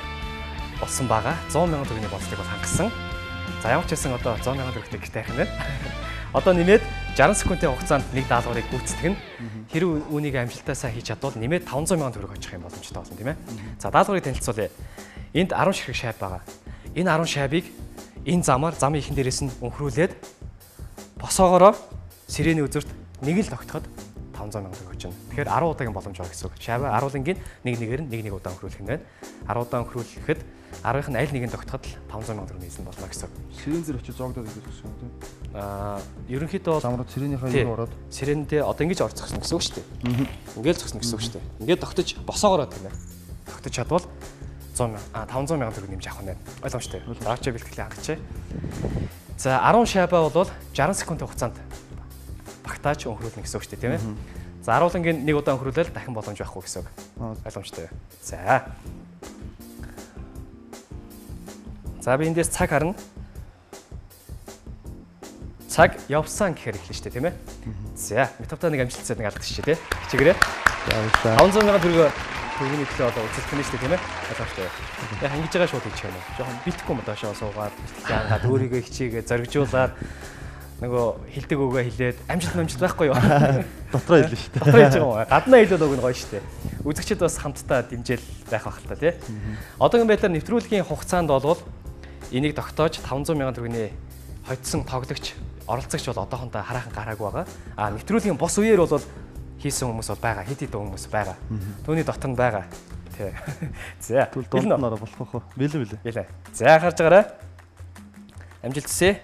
болсон байгаа. 100 сая төгрөгийн болцлыг бол хангасан. За ямар ч хэлсэн одоо 100 сая төгрөгтэй гэртэй хэнэ. Одоо нэмээд 60 секундын хугацаанд нэг даалгаврыг гүйцэтгэн хэрэг үүнийг амжилттай сайн хийж чадвал нэмээд 500 сая төгрөг очих юм боломжтой болно тийм ээ. За даалгаврыг танилцуулъя. Энд 10 ширхэг шайб байгаа. Энэ 10 шайбыг энэ замаар замын ихэн дээрээс нь өнхрүүлээд босоогоороо сирений үзүүрт нэг л тогтоход 500 мянга төгрөг чинь. Тэгэхээр 10 удаагийн боломж байгаа гэсэн үг. Шайбаа 10 лингийн нэг нэгээр нь нэг нэг удаа өнхрүүлэх юм байна. 10 удаа өнхрүүлэхэд 10-ын аль нэгийг тогтоход л 500 мянга төгрөг нийлсэн болно гэсэн үг. Сирен зэрэг очиж зоогдоод идэх гэсэн юм тийм. Аа ерөнхийдөө бол Замрууд сиренийхээ юу ороод Сирэндээ одоо ингэж орцсон гэсэн үг шүү дээ. Ингээл зогсно гэсэн үг шүү дээ. Ингээд тогтож босоогоороо тийм ээ. Тогтож чадвал 100 мянга а 500 мянган төгрөг нэмж авах нь байна. Ойлгомжтой. Дараачаа бэлтгэлээ хангачаа. За 10 шайбаа бол 60 секундын хугацаанд багтааж өнхрүүлнэ гэсэн үг шүү дээ, тийм ээ. За 10 лангийн нэг удаа өнхрүүлэл дахин боломж байхгүй гэсэн үг. Ойлгомжтой. За. За би эндээс цаг харна. Цаг явсан гэхээр эхэлнэ шүү дээ, тийм ээ. За, метавта нэг амжилтсаа нэг алдчих чи, тийм. Хичээгээрээ. яавчаа. 500 сая төгрөг төгрөгийн төлөө одоо үзэлтэх нь шүү дээ, тийм ээ. Ойлгомжтой. Яг ингэж байгаа шууд хийчих юм уу? Жохон бэлтгэхгүй юм одоо шоо суугаад, бэлтгэж ангаад өөрийгөө хичээгээ зоригжуулаад нөгөө хилдэг өгөө хилээд амжилт амжилт байхгүй юу? Дотроо хэлнэ шүү дээ. Дотроо хийж байгаа юм. Гаднаа хэлээд өгнө гоё шүү дээ. Үзэгчд бас хамтдаа дэмжээл байх бах л та тий. Одоогийн байдлаар нэвтрүүлгийн хугацаанд болвол энийг тогтоож 500 сая төгрөгийн хоцсон тоглогч оролцогч бол одоохондоо хараахан гараагүй байгаа. А нэвтрүүлгийн бос үеэр бол хийсэн хүмүүс бол байгаа. Хит хит хүмүүс байгаа. Түүний дотор нь байгаа. Тий. За. Түл үү? дунднараа болох уу? Бэлээ бэлээ. Гэлээ. За харж байгаарай. Амжилт хүсье.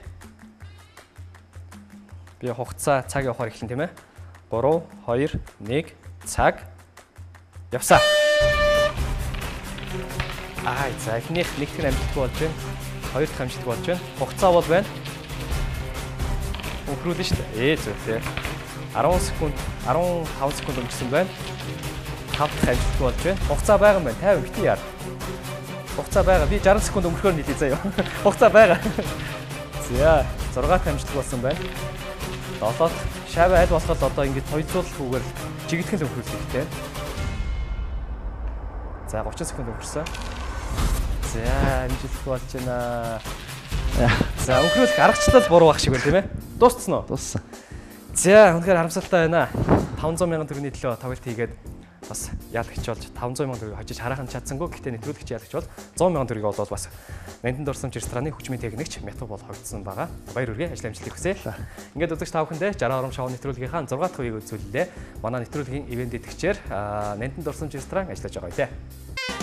Би хугацаа цаг явахаар эхлэн тийм ээ. 3 2 1 цаг явсаа. Аа за эхнийх нэг хэн амжилтгүй болж байна. Хоёр дахь амжилтгүй болж байна. Хугацаа бол байна. Өнхрүүлэн шүү дээ. Ээ зөв тий. 10 секунд 15 секунд өнгөрсөн байна. 5 дахь амжилтгүй болж байна. Хугацаа байгаа юм байна. 50 бити яар. Хугацаа байгаа. Би 60 секунд өнгөрөхөөр нийлээ заяа. Хугацаа байгаа. За 6 дахь амжилтгүй болсон байна. 7 дахь шав аль болохоор одоо ингэж тойлцуулахгүйгээр жигтгэн л өнгөрүүлэх хэрэгтэй. За 30 секунд өнгөрсөн. За амжилтгүй болж байна. За өнгөрүүлэх аргачлал буруу байх шиг байна тийм ээ. Дууссан уу? Дууссан. За үнэхээр харамсалтай байна. 500 сая төгрөгийн төлөө тоглолт хийгээд бас яалагч болж 500 сая төгрөгийг хожиж хараахан чадсангүй. Гэхдээ нэвтрүүлэгч яалагч бол 100 сая төгрөгийг болоод бас Нандин дурсамж рестораны хүчмийн техникч Мяту бол хогдсон байгаа. Баяр хүргэе. Ажил амжилт хүсье. Ингээд үзэгч та бүхэндээ 60 ором шоу нэвтрүүлгийнхаа 6 дахь үеийг үзүүллээ. Манай нэвтрүүлгийн ивент идэвчээр Нандин дурсамж ресторан ажиллаж байгаа юм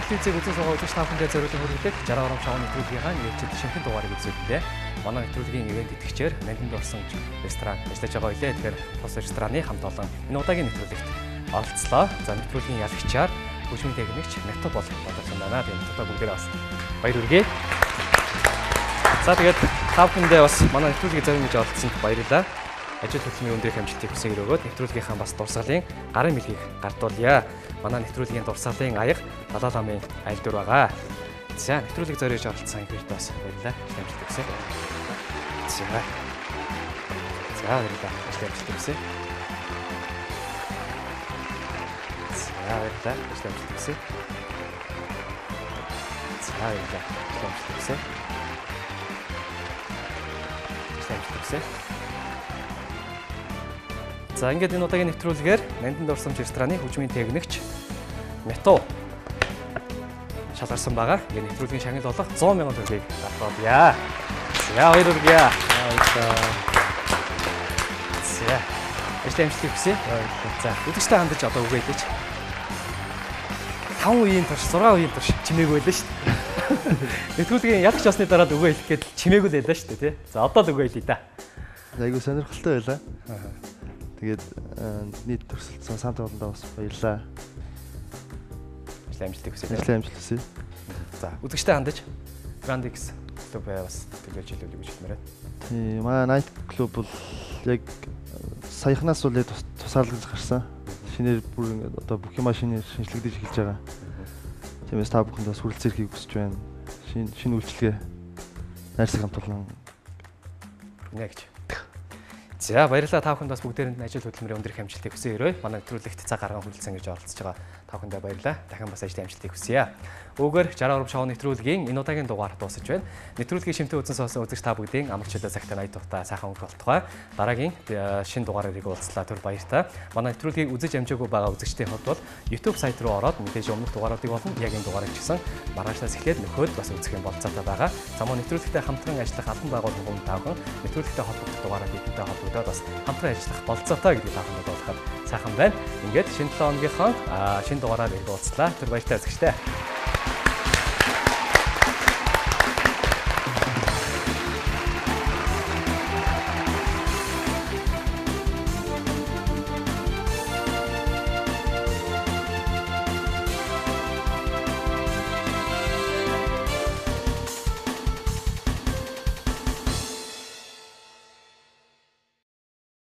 телевизийг үзэн суугаа үзэж та бүхэндээ зориулан хүргдэг 60 ором шоуны нэвтрүүлгийнхаа нэрчил шинхэн дугаарыг үзүүллээ. Манай нэвтрүүлгийн ивент идэвчээр Нандинд орсон ресторан ажиллаж байгаа байлээ. Тэгэхээр тус рестораны хамт олон энэ удаагийн нэвтрүүлэгт оролцлоо. За нэвтрүүлгийн ялагчаар хөгжмийн техникч Мята бол боловсон байна. Тэгээд одоо бүгдээ бас баяр хүргэе. За тэгээд та бүхэндээ бас манай нэвтрүүлгийг зориулж оролцсонд баярлалаа. Ажил хөдөлмөрийн өндрөх амжилтыг хүсье өгөөд нэвтрүүлгийнхаа бас дурсгалын гарын мэлгийг гардуулъя. Манай нэвтрүүлгийн дурсгалын аяга Далаа ламын айл дүр байгаа. За нэвтрүүлэг зориулж оролцсон анхаард бас баярлалаа. Амжилт хүсье. За. За баярлалаа. Амжилт хүсье. За баярлалаа. Амжилт хүсье. За баярлалаа. Амжилт хүсье. Амжилт хүсье. За ингээд энэ удаагийн нэвтрүүлгээр Нандин дурсамж рестораны хөгжмийн техникч Мету шалгарсан байгаа. Ингээд нэвтрүүлгийн шагнал болох 100 сая төгрөгийг авах За баяр хүргэе. За. Ажил амжилт хүсье. За үзэгчтэй хандаж одоо үгээ хэлээч. 5 үеийн турш 6 үеийн турш чимээгүй байлаа шүү дээ. Нэвтрүүлгийн ялагч басны дараа үгээ хэлэх гээд чимээгүй л байлаа шүү дээ тий. За одоо л үгээ хэлье да. Айгу сонирхолтой байлаа. Тэгээд аа, нийт төрөлцсөн сан тоглондоо бас баярлаа. Ажлын амжилтыг хүсье. Ажлын амжилт хүсье. За үзэгчтэй хандаж Grand X клуб бас тэгэлж хэлүүлэх гэж хэлмээр байна. Тийм манай Night Club бол яг саяхнаас бол яг тус- тусаалгаж гарсан. Шинээр бүр ингээд одоо бүх юм шинээр шинжлэгдэж эхэлж байгаа. Тиймээс та бүхэндээ сүрэлцээрхийг хүсэж байна. Шинэ шинэ үйлчлэгээ найрсаг хамтуулан Үнэ гэж. За баярлалаа та бүхэнд бас бүгдээрэнд ажил хөдөлмөрийн өндөр их амжилтыг хүсье өрөө. Манай нэвтрүүлэгт цаг гарган хүрэлцэн гэж оролцож байгаа. Та бүхэндээ баярлалаа. Дахин бас ажлын амжилтыг хүсье. Өгөр 63 шоу нэвтрүүлгийн энэ удаагийн дугаар дуусаж байна. Нэвтрүүлгийн шимтэн үзэн сонсон үзэгч та бүгдийн амар чөлөө цагтаа 80 тухтай сайхан өнгөрөх болтугай. Дараагийн э, шинэ дугаарыг уулзлаа түр баяртай. Манай нэвтрүүлгийг үзэж амжаагүй байгаа үзэгчдийн хувьд бол YouTube сайт руу ороод мэдээж өмнөх дугааруудыг болон яг энэ дугаарыг ч гэсэн маргаачлаас эхлээд нөхөд бас үзэх юм болцоотой байгаа. За манай нэвтрүүлэгтэй хамтран ажиллах албан байгууллагын хүн таавхан нэвтрүүлэгтэй холбогдох дугаараа бидэнтэй холбогдоод бас хамтран ажиллах болцоотой гэдгийг тааханд болгоход сайхан байна. Ингээд шинэ 7 хоногийнхоо аа, шинэ дугаараар ирэх уулзлаа. Тэр баяртай үзэгчтэй.